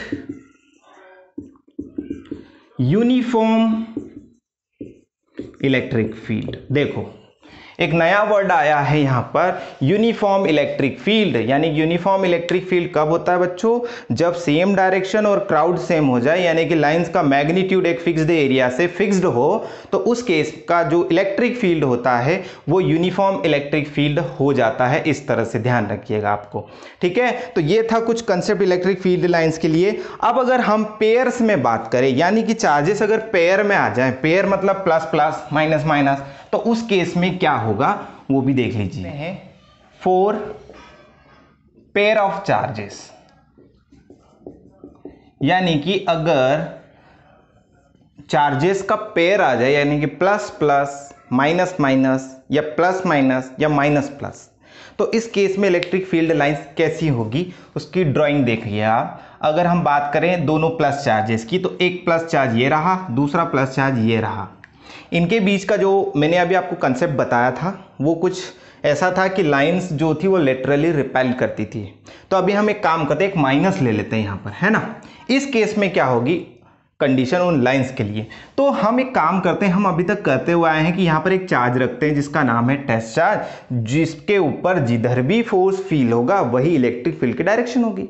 uniform electric field देखो एक नया वर्ड आया है यहाँ पर यूनिफॉर्म इलेक्ट्रिक फ़ील्ड यानी यूनिफॉर्म इलेक्ट्रिक फ़ील्ड कब होता है बच्चों? जब सेम डायरेक्शन और क्राउड सेम हो जाए, यानी कि लाइंस का मैग्नीट्यूड एक फिक्स्ड एरिया से फिक्स्ड हो तो उस केस का जो इलेक्ट्रिक फ़ील्ड होता है, वो यूनिफॉर्म इलेक्ट्रिक फ़ील्ड हो जाता है। इस तरह से ध्यान रखिएगा आपको। ठीक है? तो ये था कुछ कंसेप्ट इलेक्ट्रिक फ़ील्ड लाइन्स के लिए। अब अगर हम पेयर्स में बात करें, यानी कि चार्जेस अगर पेयर में आ जाए पेयर मतलब प्लस प्लस माइनस माइनस तो उस केस में क्या होगा वो भी देख लीजिए। फोर पेयर ऑफ़ चार्जेस यानी कि अगर चार्जेस का पेयर आ जाए यानी कि प्लस प्लस माइनस माइनस या प्लस माइनस या माइनस प्लस तो इस केस में इलेक्ट्रिक फ़ील्ड लाइंस कैसी होगी? उसकी ड्राइंग देखिए आप। अगर हम बात करें दोनों प्लस चार्जेस की तो एक प्लस चार्ज ये रहा दूसरा प्लस चार्ज ये रहा। इनके बीच का जो मैंने अभी आपको कंसेप्ट बताया था, वो कुछ ऐसा था कि लाइंस जो थी वो लेटरली रिपेल करती थी। तो अभी हम एक काम करते हैं, एक माइनस ले लेते हैं यहाँ पर, है ना? इस केस में क्या होगी? कंडीशन उन लाइंस के लिए। तो हम एक काम करते हैं, हम अभी तक करते हुए आए हैं कि यहाँ पर एक चार्ज रखते हैं, जिसका नाम है टेस्ट चार्ज जिसके ऊपर जिधर भी फोर्स फील होगा, वही इलेक्ट्रिक फ़ील्ड की डायरेक्शन होगी।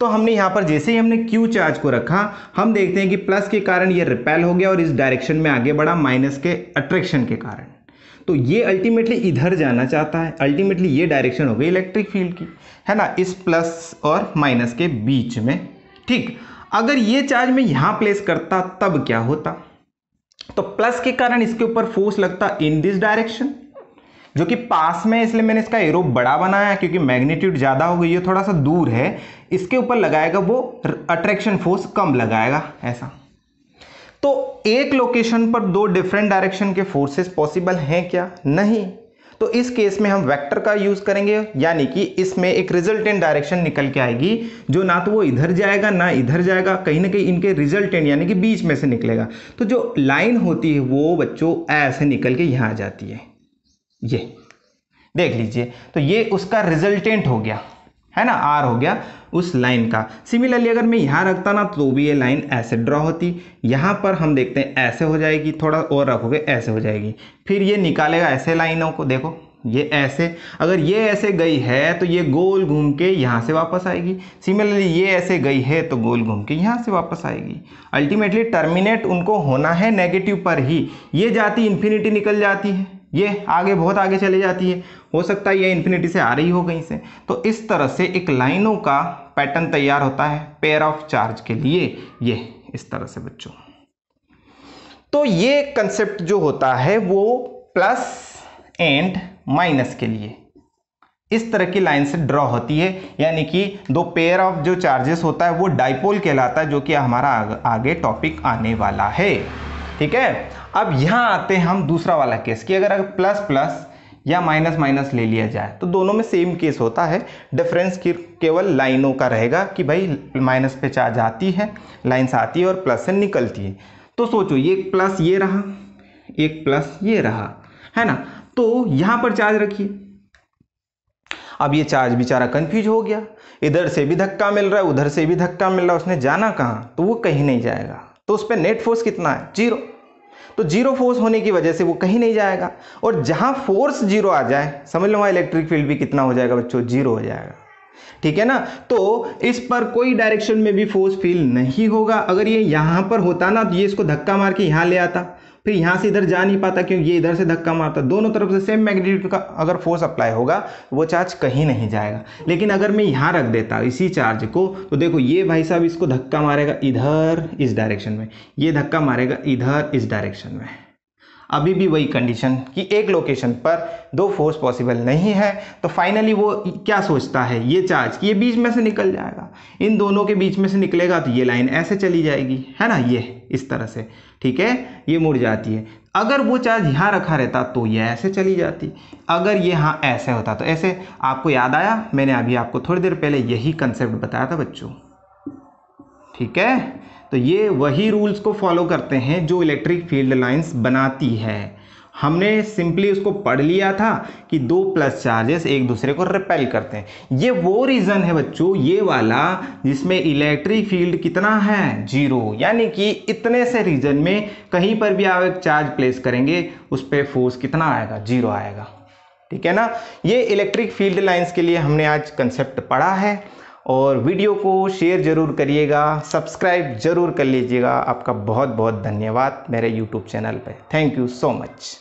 तो हमने यहाँ पर जैसे ही हमने क्यू चार्ज को रखा, हम देखते हैं कि प्लस के कारण ये रिपेल हो गया और इस डायरेक्शन में आगे बढ़ा माइनस के अट्रैक्शन के कारण। तो ये अल्टीमेटली इधर जाना चाहता है। अल्टीमेटली ये डायरेक्शन हो गई इलेक्ट्रिक फ़ील्ड की। है ना? इस प्लस और माइनस के बीच में। ठीक? अगर ये चार्ज मैं यहाँ प्लेस करता, तब क्या होता? तो प्लस के कारण इसके ऊपर फोर्स लगता इन दिस डायरेक्शन जो कि पास में, इसलिए मैंने इसका एरो बड़ा बनाया, क्योंकि मैग्नीट्यूड ज़्यादा हो गई है थोड़ा सा दूर है। इसके ऊपर लगाएगा वो अट्रैक्शन फोर्स कम लगाएगा, ऐसा। तो एक लोकेशन पर दो डिफरेंट डायरेक्शन के फोर्सेस पॉसिबल हैं क्या? नहीं। तो इस केस में हम वेक्टर का यूज़ करेंगे, यानी कि इसमें एक रिजल्टेंट डायरेक्शन निकल के आएगी, जो ना तो वो इधर जाएगा, ना इधर जाएगा, कहीं ना कहीं इनके रिजल्टेंट यानी कि बीच में से निकलेगा। तो जो लाइन होती है वो बच्चों ऐसे निकल के यहाँ आ जाती है। ये, देख लीजिए तो ये उसका रिजल्टेंट हो गया, है ना? आर हो गया उस लाइन का। सिमिलरली अगर मैं यहाँ रखता ना तो भी ये लाइन ऐसे ड्रॉ होती। यहाँ पर हम देखते हैं, ऐसे हो जाएगी, थोड़ा और रखोगे, ऐसे हो जाएगी। फिर ये निकालेगा ऐसे लाइनों को, देखो, ये ऐसे। अगर ये ऐसे गई है तो ये गोल घूम के यहाँ से वापस आएगी। सिमिलरली ये ऐसे गई है तो गोल घूम के यहाँ से वापस आएगी। अल्टीमेटली टर्मिनेट उनको होना है नेगेटिव पर ही। ये जाती इन्फिनिटी निकल जाती है। ये आगे बहुत आगे चले जाती है। हो सकता है ये इन्फिनिटी से आ रही हो कहीं से। तो इस तरह से एक लाइनों का पैटर्न तैयार होता है पेयर ऑफ़ चार्ज के लिए ये इस तरह से बच्चों। तो ये कंसेप्ट जो होता है वो प्लस एंड माइनस के लिए। इस तरह की लाइन से ड्रॉ होती है, यानी कि दो पेयर ऑफ़ जो चार्जेस होता है वो डाइपोल कहलाता है, जो कि हमारा आगे टॉपिक आने वाला है। ठीक है? अब यहाँ आते हैं हम दूसरा वाला केस कि अगर अगर प्लस प्लस या माइनस माइनस ले लिया जाए तो दोनों में सेम केस होता है। डिफरेंस केवल लाइनों का रहेगा कि भाई माइनस पे चार्ज आती है लाइन्स आती है और प्लस से निकलती है। तो सोचो, ये प्लस ये रहा, एक प्लस ये रहा, है ना? तो यहाँ पर चार्ज रखिए। अब ये चार्ज बेचारा कंफ्यूज हो गया। इधर से भी धक्का मिल रहा है, उधर से भी धक्का मिल रहा है, उसने जाना कहाँ? तो वो कहीं नहीं जाएगा। तो उस पर नेट फोर्स कितना है? ज़ीरो तो ज़ीरो फोर्स होने की वजह से वो कहीं नहीं जाएगा। और जहाँ फोर्स ज़ीरो आ जाए, समझ लो वहाँ इलेक्ट्रिक फ़ील्ड भी कितना हो जाएगा बच्चों? ज़ीरो हो जाएगा। ठीक है ना? तो इस पर कोई डायरेक्शन में भी फोर्स फील नहीं होगा। अगर ये यहाँ पर होता ना तो ये इसको धक्का मार के यहाँ ले आता। फिर यहाँ से इधर जा नहीं पाता क्योंकि ये इधर से धक्का मारता। दोनों तरफ़ से सेम मैग्नीट्यूड का अगर फोर्स अप्लाई होगा, वो चार्ज कहीं नहीं जाएगा। लेकिन अगर मैं यहाँ रख देता, इसी चार्ज को तो देखो ये भाई साहब इसको धक्का मारेगा इधर इस डायरेक्शन में, ये धक्का मारेगा इधर इस डायरेक्शन में। अभी भी वही कंडीशन कि एक लोकेशन पर दो फोर्स पॉसिबल नहीं है तो फाइनली वो क्या सोचता है? ये चार्ज कि ये बीच में से निकल जाएगा। इन दोनों के बीच में से निकलेगा तो ये लाइन ऐसे चली जाएगी। है ना? ये, इस तरह से। ठीक है? ये मुड़ जाती है। अगर वो चार्ज यहाँ रखा रहता तो ये ऐसे चली जाती। अगर ये हाँ ऐसे होता तो ऐसे। आपको याद आया? मैंने अभी आपको थोड़ी देर पहले यही कंसेप्ट बताया था बच्चों। ठीक है? तो ये वही रूल्स को फॉलो करते हैं जो इलेक्ट्रिक फ़ील्ड लाइंस बनाती है। हमने सिंपली उसको पढ़ लिया था कि दो प्लस चार्जेस एक दूसरे को रिपेल करते हैं। ये वो रीज़न है बच्चों, ये वाला जिसमें इलेक्ट्रिक फ़ील्ड कितना है? ज़ीरो यानी कि इतने से रीजन में कहीं पर भी आप एक चार्ज प्लेस करेंगे, उस पर फोर्स कितना आएगा? ज़ीरो आएगा। ठीक है ना? ये इलेक्ट्रिक फ़ील्ड लाइंस के लिए हमने आज कंसेप्ट पढ़ा है। और वीडियो को शेयर ज़रूर करिएगा, सब्सक्राइब ज़रूर कर लीजिएगा। आपका बहुत बहुत धन्यवाद मेरे यूट्यूब चैनल पर थैंक यू सो मच